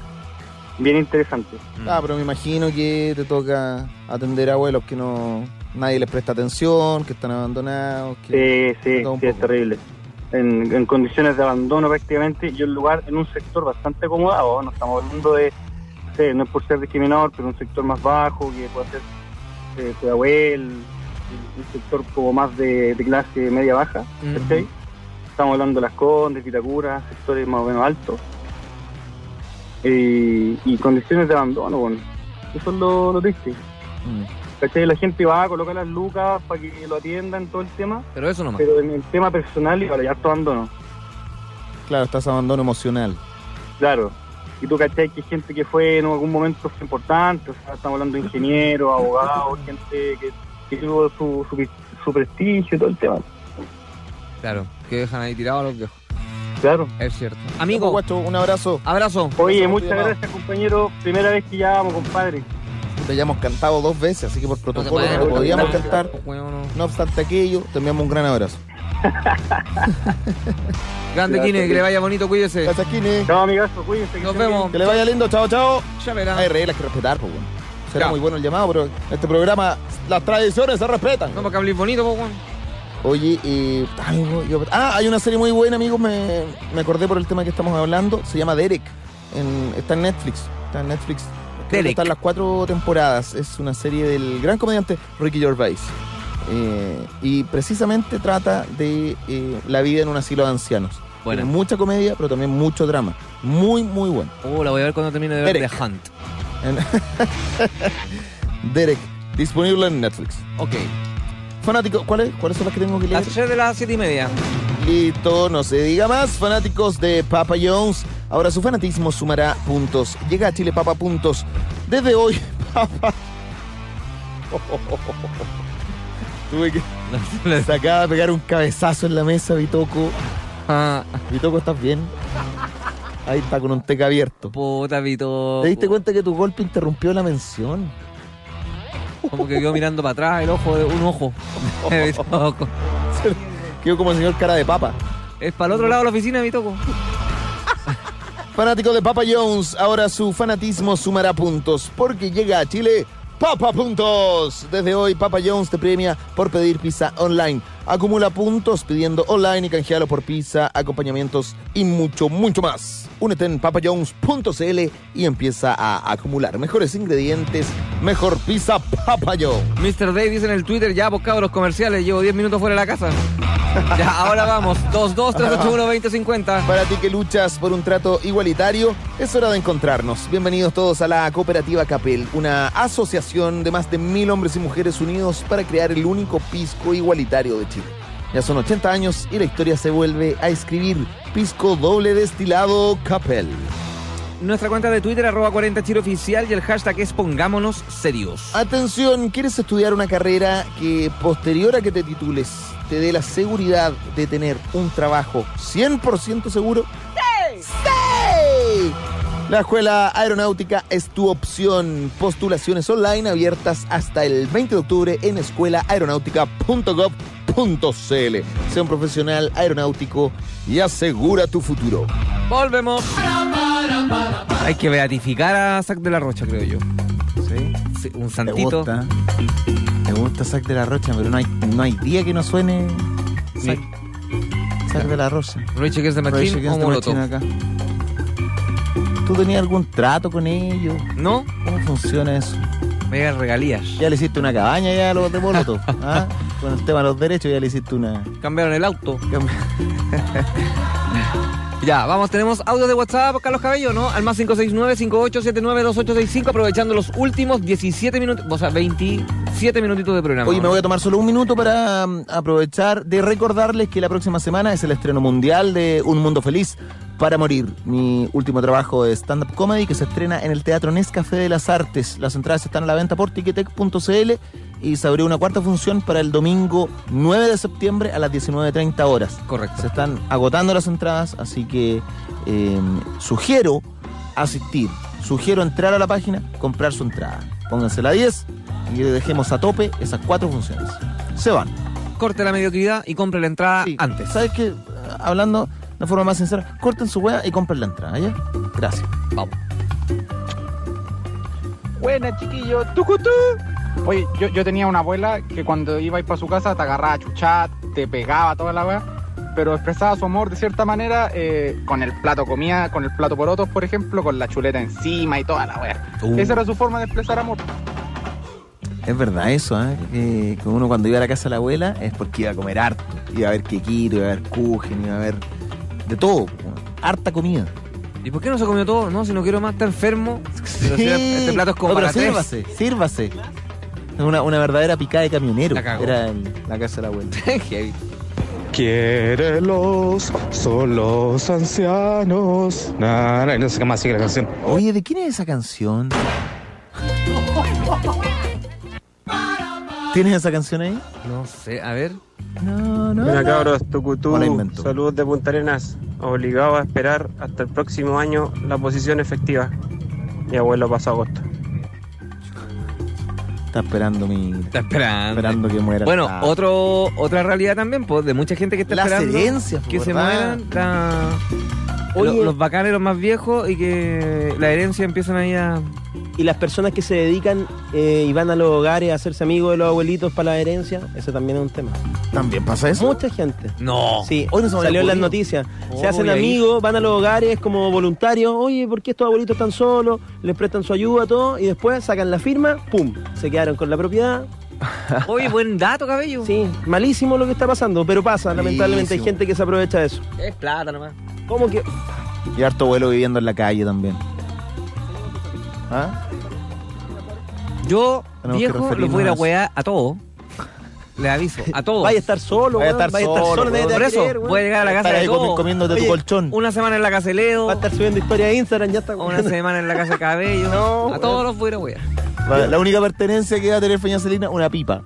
bien interesante. Ah, pero me imagino que te toca atender a abuelos que no nadie les presta atención, que están abandonados. Que... Sí, sí, sí, es terrible. En, en condiciones de abandono prácticamente, y un lugar en un sector bastante acomodado, no estamos hablando de, sé, no es por ser discriminador, pero un sector más bajo, que puede ser eh, Pudahuel, un sector como más de, de clase media-baja, Ujú. ¿cachai? Estamos hablando de Las Condes, Vitacura, sectores más o menos altos. Eh, y condiciones de abandono, bueno, eso es lo, lo triste. Mm. ¿Cachai? La gente va, coloca las lucas para que lo atiendan todo el tema. Pero eso nomás. Pero en el tema personal, igual, hay harto abandono. Claro, estás abandono emocional. Claro. Y tú, ¿cachai? Que hay gente que fue en algún momento fue importante, o sea, estamos hablando de ingenieros, abogados, gente que, que tuvo su, su, su prestigio y todo el tema. Claro, que dejan ahí tirados a los viejos. Claro. Es cierto. Amigo, Guacho, un abrazo. abrazo. Oye, muchas llamado. gracias, compañero. Primera vez que llamamos, compadre. Te ya hemos cantado dos veces, así que por protocolo no, podíamos cantar. No obstante aquello, te enviamos un gran abrazo. Grande Kine, que le vaya bonito, cuídese. Gracias, Kine. Chao, amigazo, cuídense. que Nos vemos. Que le vaya lindo, chao, chao. Ya verá. Hay reglas que respetar, pues, bueno. Será Ya. muy bueno el llamado, pero en este programa las tradiciones se respetan. No, porque hablé bonito, pues, weón. Oye, eh, yo- ah, hay una serie muy buena, amigos, me, me acordé por el tema que estamos hablando. Se llama Derek. En- está en Netflix. Está en Netflix. Creo que Derek. Están las cuatro temporadas. Es una serie del gran comediante Ricky Gervais. Eh, y precisamente trata de eh, la vida en un asilo de ancianos. Tiene mucha comedia, pero también mucho drama. Muy, muy bueno. Oh, la voy a ver cuando termine de ver Derek. The Hunt. Derek, disponible en Netflix. Ok. Fanático, ¿cuáles, ¿cuáles son las que tengo que leer? Las 3 de las 7 y media. Listo, no se diga más. Fanáticos de Papa Jones, ahora su fanatismo sumará puntos. Llega a Chile Papa Puntos. Desde hoy, Papa. Tuve que. Se acaba de pegar un cabezazo en la mesa, Bitoco. Ah, Bitoco, ¿estás bien? Ahí está con un teca abierto. puta, Vito. ¿Te diste cuenta que tu golpe interrumpió la mención? Como que quedó mirando para atrás el ojo de un ojo. Vitoco. Quedó como el señor cara de papa. Es para el otro lado de la oficina, Vitoco. Fanático de Papa Jones, ahora su fanatismo sumará puntos porque llega a Chile Papa Puntos. Desde hoy Papa Jones te premia por pedir pizza online. Acumula puntos pidiendo online y canjealo por pizza, acompañamientos y mucho, mucho más. Únete en papajones.cl y empieza a acumular mejores ingredientes, mejor pizza Papa Jones. Mr. Day dice en el Twitter, ya, pues cabros comerciales, llevo 10 minutos fuera de la casa. Ya, ahora vamos. 2-2-381-2050. Para ti que luchas por un trato igualitario, es hora de encontrarnos. Bienvenidos todos a la Cooperativa Capel, una asociación de más de mil hombres y mujeres unidos para crear el único pisco igualitario de Chile. Ya son 80 años y la historia se vuelve a escribir. Pisco doble destilado Capel. Nuestra cuenta de Twitter, arroba 40 Chile Oficial y el hashtag es Pongámonos Serios. Atención, ¿quieres estudiar una carrera que posterior a que te titules te dé la seguridad de tener un trabajo 100% seguro? ¡Sí! La Escuela Aeronáutica es tu opción. Postulaciones online abiertas hasta el 20 de octubre en escuelaaeronáutica.gov.cl. Sea un profesional aeronáutico y asegura tu futuro. Volvemos. Hay que beatificar a Zac de la Rocha, creo yo. ¿Sí? Sí, un Me santito. gusta. Me gusta Sac de la Rocha, pero no hay, no hay día que no suene Sac, Sac de la Rocha. Against the Rage Machine Against o Molotov. Acá. ¿Tú tenías algún trato con ellos? ¿No? ¿Cómo funciona eso? Mega regalías. Ya le hiciste una cabaña ya a los de Molotov, ¿ah? Con el tema de los derechos ya le hiciste una... Cambiaron el auto. Ya, vamos, tenemos audio de WhatsApp, Carlos Cabello, ¿no? Al más 569-5879-2865, aprovechando los últimos 17 minutos, o sea, 27 minutitos de programa. Oye, me voy a tomar solo un minuto para mm, aprovechar de recordarles que la próxima semana es el estreno mundial de Un Mundo Feliz para Morir, mi último trabajo de stand-up comedy que se estrena en el Teatro Nescafé de las Artes. Las entradas están a la venta por ticketek.cl y se abrió una cuarta función para el domingo 9 de septiembre a las 19.30 horas. Correcto. Se están agotando las entradas, así que eh, sugiero asistir, sugiero entrar a la página, comprar su entrada. Pónganse la 10 y dejemos a tope esas cuatro funciones. Se van. Corte la mediocridad y compre la entrada Sí. antes. ¿Sabes qué? Hablando de forma más sincera, corten su wea y compren la entrada, ¿ya? Gracias. Vamos. Buena, chiquillo. Tucutú. Oye, yo, yo tenía una abuela que cuando iba a ir para su casa te agarraba a chuchar, te pegaba toda la weá, pero expresaba su amor de cierta manera eh, con el plato comida, con el plato porotos, por ejemplo, con la chuleta encima y toda la weá. Uh. Esa era su forma de expresar amor. Es verdad eso, ¿eh? Que, que uno cuando iba a la casa de la abuela es porque iba a comer harto. Iba a haber quequito, iba a haber kuchen, iba a haber de todo. Harta comida. ¿Y por qué no se comió todo? No, si no quiero más, está enfermo. Pero si este plato es como No, pero para tres. sírvase, sírvase. Una, una verdadera picada de camionero. La cagó. Era en la casa de la abuela. Heavy. Quiérelos, son los ancianos. Na, na, y no sé qué más sigue la canción. Oye, ¿de quién es esa canción? ¿Tienes esa canción ahí? No sé, a ver. No, no. Mira cabros, Tucutú, O la inventó. salud de Punta Arenas, obligado a esperar hasta el próximo año la posición efectiva. Mi abuelo pasó agosto. Está esperando mi. Está esperando. Esperando que muera. Bueno, otro, otra realidad también, pues, de mucha gente que está Las esperando herencias, que pues, se mueran la- Oye. lo- los bacanes, los más viejos, y que la herencia empiezan ahí a... Y las personas que se dedican eh, y van a los hogares a hacerse amigos de los abuelitos para la herencia, ese también es un tema. ¿También pasa eso? Mucha gente. No. Sí, Hoy no salió en las noticias. Oh, se hacen a ir. amigos, van a los hogares como voluntarios. Oye, ¿por qué estos abuelitos están solos? Les prestan su ayuda, todo. Y después sacan la firma, ¡pum! Se quedaron con la propiedad. Oye, buen dato, cabello. Sí, malísimo lo que está pasando, pero pasa. Lamentablemente hay gente que se aprovecha de eso. Es plata nomás. ¿Cómo que? Y harto abuelo viviendo en la calle también. ¿Ah? Yo, Tenemos que viejo, los referirnos voy a ir a a eso. wear a todos. Les aviso, a todos. Vaya a estar solo, Vaya a weón, estar vaya a estar solo, solo, nadie te va Por a eso, weón. voy a llegar a la casa Estar de ahí comi- todos. comiéndote tu Oye, colchón. Una semana en la casa de Leo, Va a estar subiendo historia de Instagram, ya está. una semana en la casa de Cabello. No, a todos los voy a ir a. La, la única pertenencia que va a tener Feña Celina, una pipa.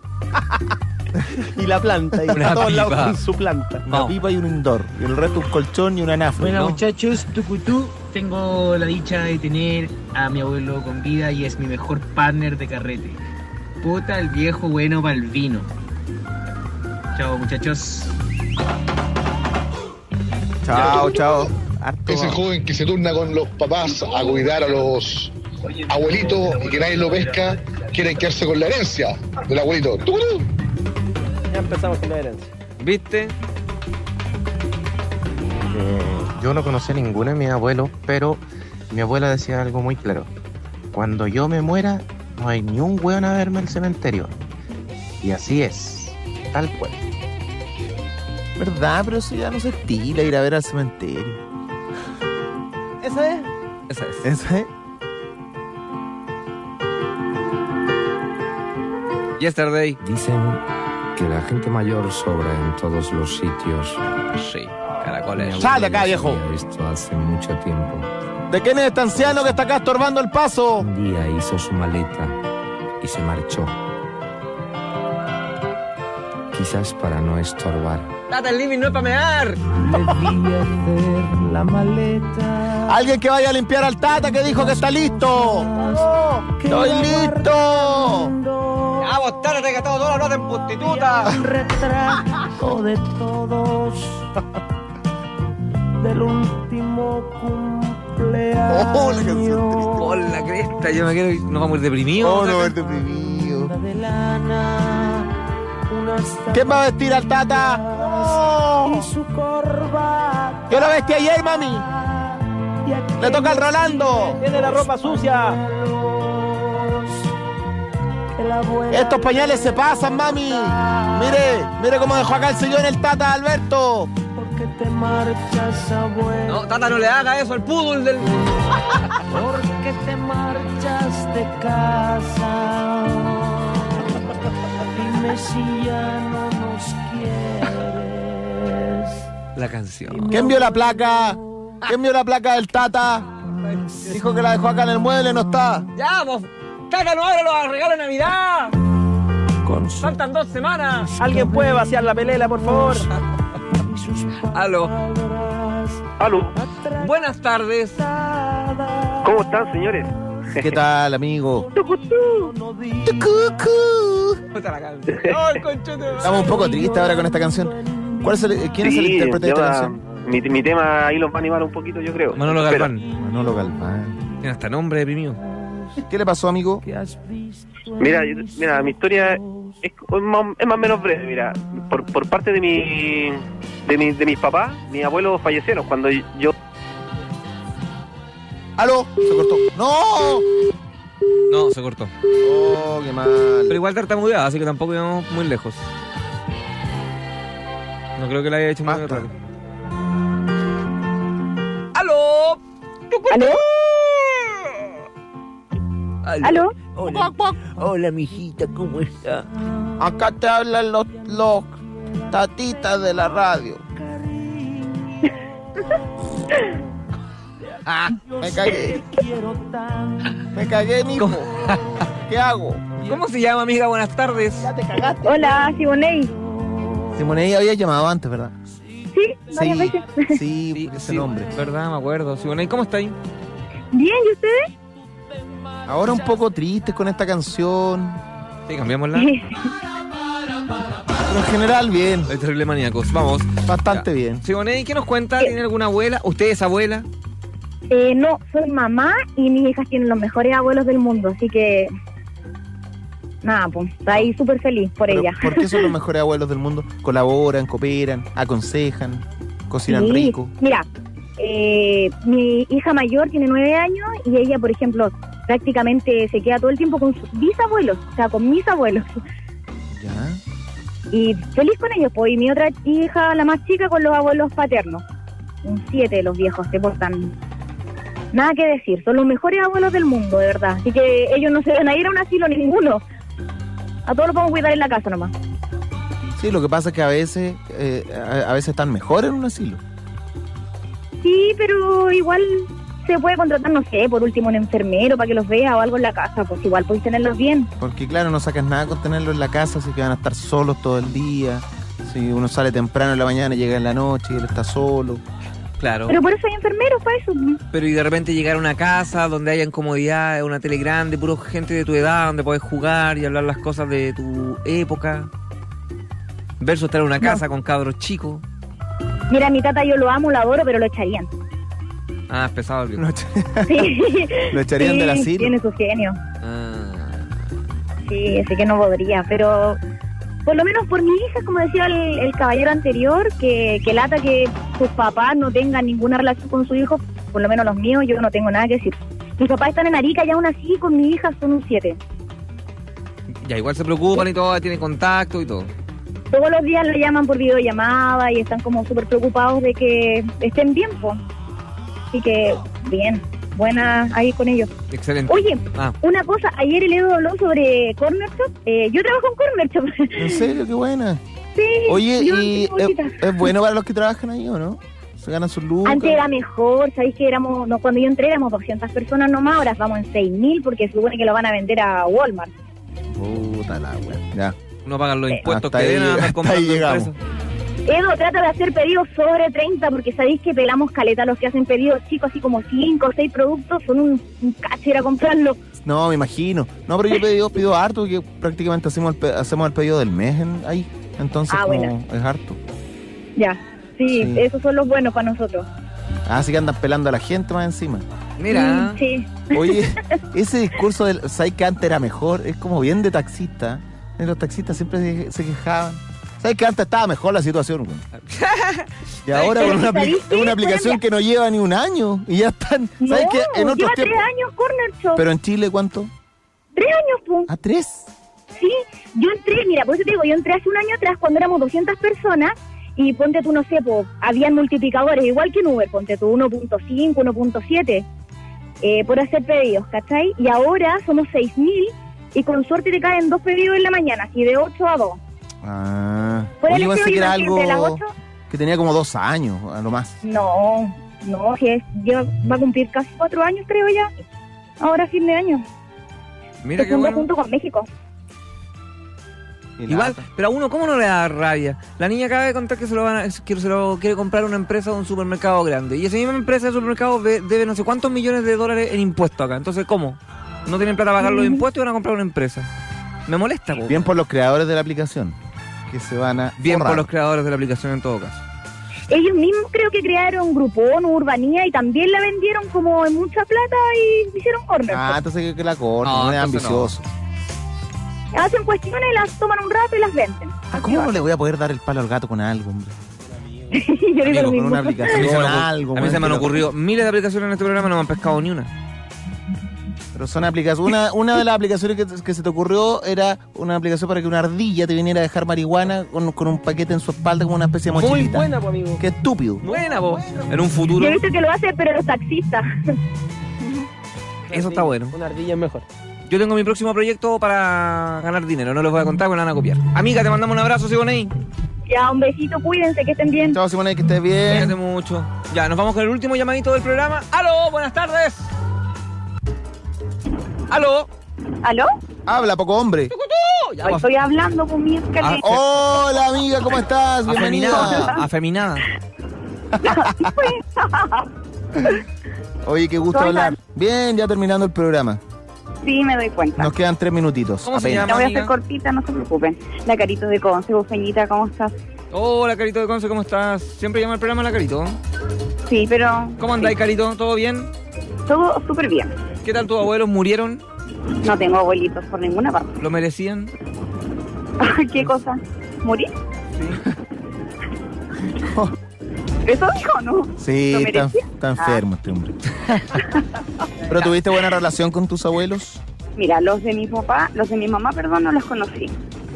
Y la planta, y Una a todos lados con su planta. Una Vamos. pipa y un indoor. Y el resto un colchón y una nafra. Bueno ¿no? muchachos, Tucutú, tengo la dicha de tener a mi abuelo con vida y es mi mejor partner de carrete. Puta el viejo bueno para el vino. Chao muchachos. Chao, chao. Harto. Ese joven que se turna con los papás a cuidar a los abuelitos y que nadie lo pesca, quieren quedarse con la herencia del abuelito. ¡Tucutú! Ya empezamos con la herencia. ¿Viste? Eh, yo no conocí a ninguno de mis abuelos, pero mi abuela decía algo muy claro. Cuando yo me muera, no hay ni un weón a verme al cementerio. Y así es, tal cual. ¿Verdad? Pero eso ya no se estila ir a ver al cementerio. ¿Esa es? Esa es. ¿Esa es? Yesterday. Dicen que la gente mayor sobra en todos los sitios. Sí, caracoles. Sal de acá, viejo. Esto hace mucho tiempo. ¿De quién es este anciano que está acá estorbando el paso? Un día hizo su maleta y se marchó. Quizás para no estorbar. Tata, el living no es para mear. la maleta. Alguien que vaya a limpiar al Tata que dijo que está listo. ¡Estoy listo! Ya, vos tárate que todo dólar no te prostituta. retrato de todos del último cumpleaños. Oh, la canción triste. Por la cresta, yo me quiero ir. Nos vamos a ir deprimidos. Oh, no, acá. ver deprimido. de lana, unas ¿Quién va a vestir al Tata? y su corbata. Yo lo vestí ayer, mami. Le toca al Rolando. Tiene la ropa sucia. Estos pañales se pasan, mami. Mire, mire cómo dejó acá el sillón el Tata Alberto. Porque te marchas, abuelo. No, Tata, no le haga eso al poodle del. Porque te marchas de casa. Dime si ya no nos quieres. La canción. ¿Quién vio la placa? ¿Quién vio la placa del Tata? Dijo que la dejó acá en el mueble, no está. Ya, vos. Abra los regalos de Navidad. Faltan dos semanas. ¿Alguien puede vaciar la pelela, por favor? Aló. Aló. Buenas tardes. ¿Cómo están, señores? ¿Qué tal, amigo? Estamos un poco tristes ahora con esta canción. ¿Cuál es el, ¿Quién es el intérprete de esta canción? Mi, mi tema ahí los va a animar un poquito, yo creo. Manolo. Galván. Manolo Galván. Tiene hasta nombre deprimido. ¿Qué le pasó, amigo? Mira, yo- mira, mi historia es, es más, es más o menos breve. Mira, por, por parte de mi, de mi, de mis papás, mis abuelos fallecieron cuando yo. ¡Aló! Se cortó. ¡No! No, se cortó. Oh, qué mal. Pero igual tartamudeaba, así que tampoco íbamos muy lejos. No creo que la haya hecho muy rápido. ¡Aló! ¿Aló? ¿Aló? Hola, hola, mijita, ¿cómo está? Acá te hablan los, los tatitas de la radio. Ah, me cagué. Me cagué, mijo. ¿Qué hago? ¿Cómo se llama, amiga? Buenas tardes. Hola, Siboney. Simone, había llamado antes, ¿verdad? Sí, varias Sí, veces. sí, ese nombre. ¿Verdad? Me acuerdo. Simone, ¿cómo está ahí? Bien, ¿y ustedes? Ahora un poco tristes con esta canción. Sí, cambiamosla. Pero en general, bien. Hay terrible maníacos. Vamos. Bastante bien. Simone, ¿qué nos cuenta? ¿Tiene alguna abuela? ¿Usted es abuela? Eh, no, soy mamá y mis hijas tienen los mejores abuelos del mundo, así que... Nada, pues, está ahí súper feliz por Pero, ella. ¿Por qué son los mejores abuelos del mundo? Colaboran, cooperan, aconsejan, cocinan Sí, rico. Mira, eh, mi hija mayor tiene nueve años y ella, por ejemplo, prácticamente se queda todo el tiempo con sus bisabuelos, o sea, con mis abuelos. Ya. Y feliz con ellos, pues. Y mi otra hija, la más chica, con los abuelos paternos. Un siete de los viejos, se portan. Nada que decir, son los mejores abuelos del mundo, de verdad. Así que ellos no se van a ir a un asilo ninguno. A todos los podemos cuidar en la casa nomás. Sí, lo que pasa es que a veces, eh, a, a veces están mejor en un asilo. Sí, pero igual se puede contratar, no sé, por último un enfermero para que los vea o algo en la casa, pues igual puedes tenerlos bien. Porque claro, no sacas nada con tenerlos en la casa, así que van a estar solos todo el día. Si uno sale temprano en la mañana y llega en la noche y él está solo. Claro. Pero por eso hay enfermeros, para eso. Pero y de repente llegar a una casa donde hayan comodidades, una tele grande, puro gente de tu edad, donde puedes jugar y hablar las cosas de tu época. Versus estar en una casa con cabros chicos. Mira, mi tata yo lo amo, lo adoro, pero lo echarían. Ah, es pesado el viejo. Sí. Lo echarían Sí, del asilo. Tiene su genio. Ah. Sí, así que no podría, pero por lo menos por mi hija, como decía el, el caballero anterior, que, que lata que sus papás no tengan ninguna relación con su hijo, por lo menos los míos, yo no tengo nada que decir. Mis papás están en Arica y aún así con mi hija son un 7. Ya, igual se preocupan y todo, tienen contacto y todo. Todos los días le llaman por videollamada y están como súper preocupados de que estén bien, pues. Así que, bien, buena ahí con ellos. Excelente. Oye, Ah, una cosa, ayer el Edo habló sobre Corner Shop. Eh, yo trabajo en Corner Shop. ¿En serio? Qué buena. Sí, Oye, ¿y es, es bueno para los que trabajan ahí o no? ¿Se ganan sus lucas? Antes era mejor, sabéis que éramos, no, cuando yo entré éramos 200 personas nomás, ahora vamos en 6.000 porque se supone que lo van a vender a Walmart. Puta la wea. Ya. No pagan los impuestos Hasta que ahí- den a estar hasta comprando ahí llegamos. empresas. Edo, trata de hacer pedidos sobre 30 porque sabéis que pelamos caleta los que hacen pedidos chicos, así como 5 o 6 productos, son un, un cacho ir a comprarlo. No, me imagino. No, pero yo pido, pido harto, que prácticamente hacemos el, pe- hacemos el pedido del mes en- ahí. Entonces, Ah, como bueno. es harto. Ya, sí, Sí. esos son los buenos para nosotros. Ah, Así que andan pelando a la gente más encima. Mira. Mm, sí. Oye, ese discurso del ¿sabes que antes era mejor? Es como bien de taxista. Los taxistas siempre se, quejaban. ¿Sabes que antes estaba mejor la situación? güey? Y ahora con una, aplicación que no lleva ni un año y ya están. ¿Sabes no? En otros lleva tres años Corner Shop. Pero en Chile, ¿cuánto? Tres años, pues. ¿A tres? Sí, yo entré, mira, por eso te digo, yo entré hace un año atrás cuando éramos 200 personas y ponte tú, no sé, pues, habían multiplicadores, igual que en Uber, ponte tú 1.5, 1.7, eh, por hacer pedidos, ¿cachai? Y ahora somos 6.000 y con suerte te caen dos pedidos en la mañana, así de 8 a 2. Ah. Por Oye, pensé que era algo las que tenía como dos años, a lo más. No, no, que es, ya va a cumplir casi cuatro años, creo ya. Ahora fin de año. Mira Se qué bueno. junto con México. Igual, pero a uno, ¿cómo no le da rabia? La niña acaba de contar que se lo, van a- que se lo quiere comprar una empresa o un supermercado grande. Y esa misma empresa de supermercado debe no sé cuántos millones de dólares en impuestos acá. Entonces, ¿cómo? No tienen plata para pagar los impuestos y van a comprar una empresa. Me molesta, po. Bien por los creadores de la aplicación, que se van a Bien por los creadores de la aplicación en todo caso. Ellos mismos creo que crearon Groupon o Urbanía y también la vendieron como en mucha plata y hicieron corner. Ah, entonces que, que la corten, No, no, es ambicioso. Hacen cuestiones, las toman un rato y las venden. Ah, ¿Cómo no le voy a poder dar el palo al gato con algo, hombre? Yo digo Amigo, con una A mí se aplicación, algo. a mí se me han ocurrido miles de aplicaciones en este programa y no me han pescado ni una. Pero son aplicaciones. Una, una de las aplicaciones que, que se te ocurrió era una aplicación para que una ardilla te viniera a dejar marihuana con, con un paquete en su espalda como una especie de Muy mochilita. buena, pues, amigo. Qué estúpido. Buena, vos. En un futuro. Yo he visto que lo hace, pero los taxistas. Eso está bueno. Una ardilla es mejor. Yo tengo mi próximo proyecto para ganar dinero. No les voy a contar, me lo van a copiar. Amiga, te mandamos un abrazo, Siboney. Ya, un besito, cuídense, que estén bien. Chao, Simone, que estés bien. Cuídate mucho. Ya, nos vamos con el último llamadito del programa. ¡Aló! Buenas tardes. ¡Aló! ¿Aló? Habla, poco hombre. Hoy Estoy hablando con mi escalera. Hola, amiga, ¿cómo estás? Afeminada. Bienvenida. Afeminada. Oye, qué gusto hablar. Bien, ya terminando el programa. Sí, me doy cuenta. Nos quedan tres minutitos. ¿Cómo se. La voy a hacer cortita, no se preocupen. La carito de Conce, vos, Peñita, ¿cómo estás? Hola, Carito de Conce, ¿cómo estás? Siempre llama el programa la Carito. Sí, pero... ¿Cómo andáis, Carito? ¿Todo bien? Todo súper bien. ¿Qué tal tus abuelos? ¿Murieron? No tengo abuelitos por ninguna parte. ¿Lo merecían? ¿Qué cosa? ¿Morir? Oh. ¿Eso dijo no? Sí, ¿Lo está, está enfermo este hombre. ¿Pero tuviste buena relación con tus abuelos? Mira, los de mi papá, los de mi mamá, perdón, no los conocí.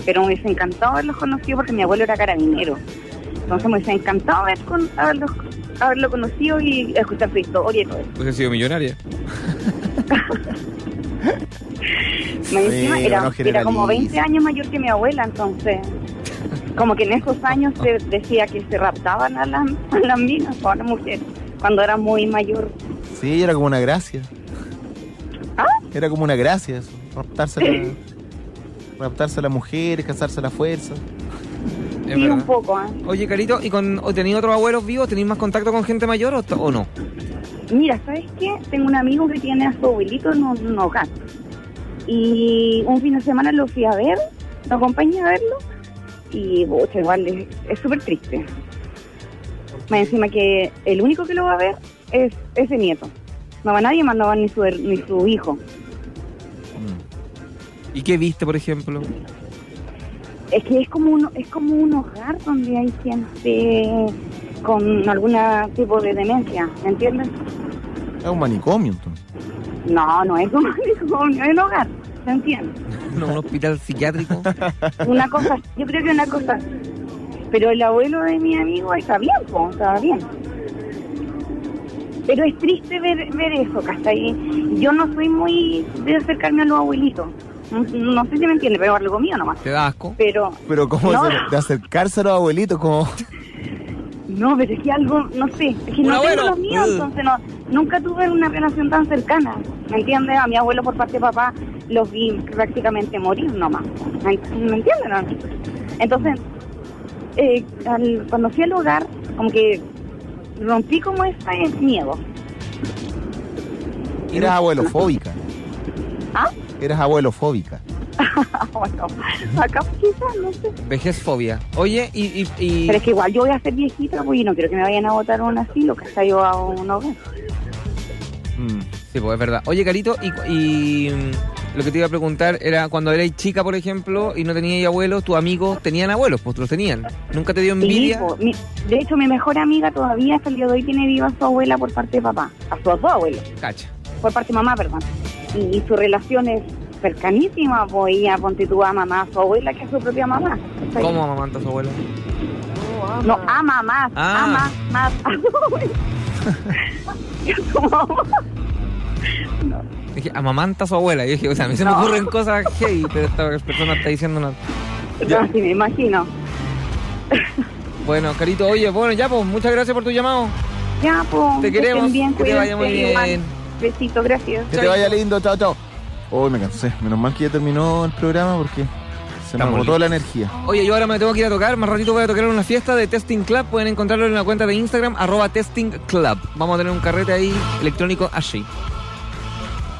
Pero me hubiese encantado haberlos conocido porque mi abuelo era carabinero. Entonces me hubiese encantado haber con- haberlos- haberlo conocido y escuchar su historia y todo eso. Pues he sido millonaria. Más encima Sí, era, no era como generalice. 20 años mayor que mi abuela, entonces como que en esos años se decía que se raptaban a las, a las minas o a las mujeres cuando era muy mayor. Sí, era como una gracia. ¿Ah? Era como una gracia eso. Raptarse a la, raptarse a las mujeres, casarse a la fuerza. Sí, verdad. un poco. ¿ah? Oye, Carito, ¿y con, o tenéis otros abuelos vivos? ¿Tenéis más contacto con gente mayor o, no? Mira, ¿sabes qué? Tengo un amigo que tiene a su abuelito en un, hogar. Y un fin de semana lo fui a ver, lo acompañé a verlo. Y, pucha, igual es súper triste. Más encima que el único que lo va a ver es ese nieto. No va nadie más, no va ni su, ni su hijo. ¿Y qué viste, por ejemplo? Es que es como un, es como un hogar donde hay gente con algún tipo de demencia, ¿me entiendes? Es un manicomio, entonces. No, no es un, manicomio, es un hogar, ¿se entiende? No, un hospital psiquiátrico. Una cosa, yo creo que una cosa. Pero el abuelo de mi amigo está bien, po, estaba bien. Pero es triste ver, ver eso, ¿cachai? Yo no soy muy de acercarme a los abuelitos. No, sé si me entiende, pero algo mío nomás. ¿Te da asco? Pero, Pero ¿cómo No. de, de acercarse a los abuelitos? Como... no, pero es que algo, no sé, es que no abuelo. tengo los míos, Uh. entonces no, nunca tuve una relación tan cercana, ¿me entiendes? A mi abuelo por parte de papá los vi prácticamente morir nomás, ¿me, me entiendes? no? Entonces, eh, al- cuando fui al hogar, como que rompí como ese miedo. Eras abuelofóbica. ¿Ah? Eras abuelofóbica. bueno, acá quizás, no sé. Vejez fobia. Oye, y, y, y- Pero es que igual yo voy a ser viejita, pues y no quiero que me vayan a botar a un asilo, que está yo a un hogar. Sí, pues es verdad. Oye, Carito, y, y, mm, lo que te iba a preguntar era cuando erais chica, por ejemplo, y no teníais abuelos, tus amigos tenían abuelos, pues los tenían. ¿Nunca te dio Sí, envidia? po, mi- de hecho, mi mejor amiga todavía hasta el día de hoy tiene viva a su abuela por parte de papá, a sus dos abuelos, Cacha. por parte de mamá, perdón. Y, y su relación es cercanísima, pues ella ponte tú a mamá a su abuela que a su propia mamá. ¿Cómo amamanta a su abuelo? No, ama más, Ah. ama más a su abuela. Su mamá. Dije, amamanta a su abuela. Y dije, o sea, a mí se me ocurren cosas heavy, pero esta persona está diciendo una... No, sí, me imagino. Bueno, Carito, oye, bueno, ya, pues, muchas gracias por tu llamado. Ya, pues. Te que queremos, bien, que te vaya muy igual. Besito, gracias. Que te vaya lindo, chao, chao. Hoy me cansé. Menos mal que ya terminó el programa porque Se me Estamos agotó la energía. Oye, yo ahora me tengo que ir a tocar, más ratito voy a tocar en una fiesta de Testing Club, pueden encontrarlo en la cuenta de Instagram, arroba Testing Club. Vamos a tener un carrete ahí electrónico allí.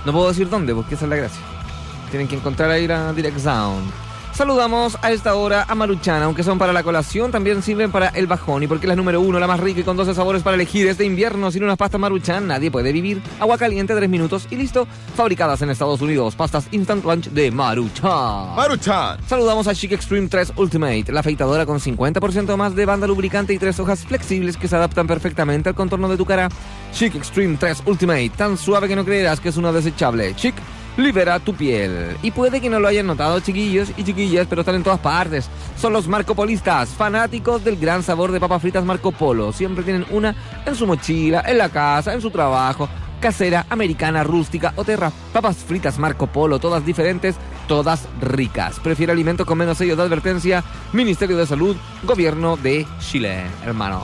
No puedo decir dónde, porque esa es la gracia. Tienen que encontrar ahí la Direct Sound. Saludamos a esta hora a Maruchan, aunque son para la colación, también sirven para el bajón. Y porque es la número uno, la más rica y con 12 sabores para elegir este invierno, sin unas pastas Maruchan, nadie puede vivir. Agua caliente, 3 minutos y listo. Fabricadas en Estados Unidos, pastas Instant Lunch de Maruchan. Maruchan. Saludamos a Chic Extreme 3 Ultimate, la afeitadora con 50% más de banda lubricante y tres hojas flexibles que se adaptan perfectamente al contorno de tu cara. Chic Extreme 3 Ultimate, tan suave que no creerás que es una desechable. Chic libera tu piel. Y puede que no lo hayan notado, chiquillos y chiquillas, pero están en todas partes. Son los marcopolistas, fanáticos del gran sabor de papas fritas Marco Polo. Siempre tienen una en su mochila, en la casa, en su trabajo. Casera, americana, rústica o terra. Papas fritas Marco Polo, todas diferentes, todas ricas. Prefiere alimentos con menos sellos de advertencia. Ministerio de Salud, Gobierno de Chile, hermano.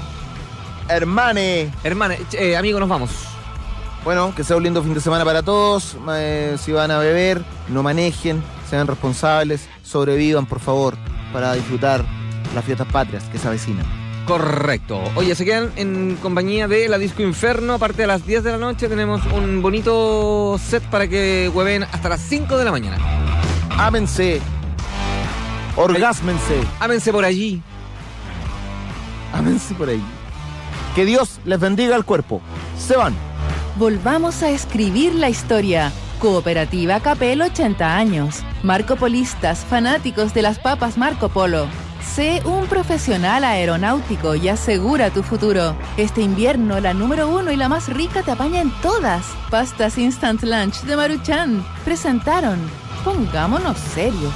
Hermane. Hermane, eh, amigo, nos vamos. Bueno, que sea un lindo fin de semana para todos. Eh, si van a beber, no manejen, sean responsables, sobrevivan, por favor, para disfrutar las fiestas patrias que se avecinan. Correcto. Oye, se quedan en compañía de la Disco Inferno. Aparte de las 10 de la noche, tenemos un bonito set para que hueven hasta las 5 de la mañana. Ámense. Orgásmense. Ámense por allí. Ámense por ahí. Que Dios les bendiga el cuerpo. Se van. Volvamos a escribir la historia. Cooperativa Capel 80 años. Marcopolistas, fanáticos de las papas Marco Polo. Sé un profesional aeronáutico y asegura tu futuro. Este invierno, la número uno y la más rica te apaña en todas. Pastas Instant Lunch de Maruchan presentaron. Pongámonos serios.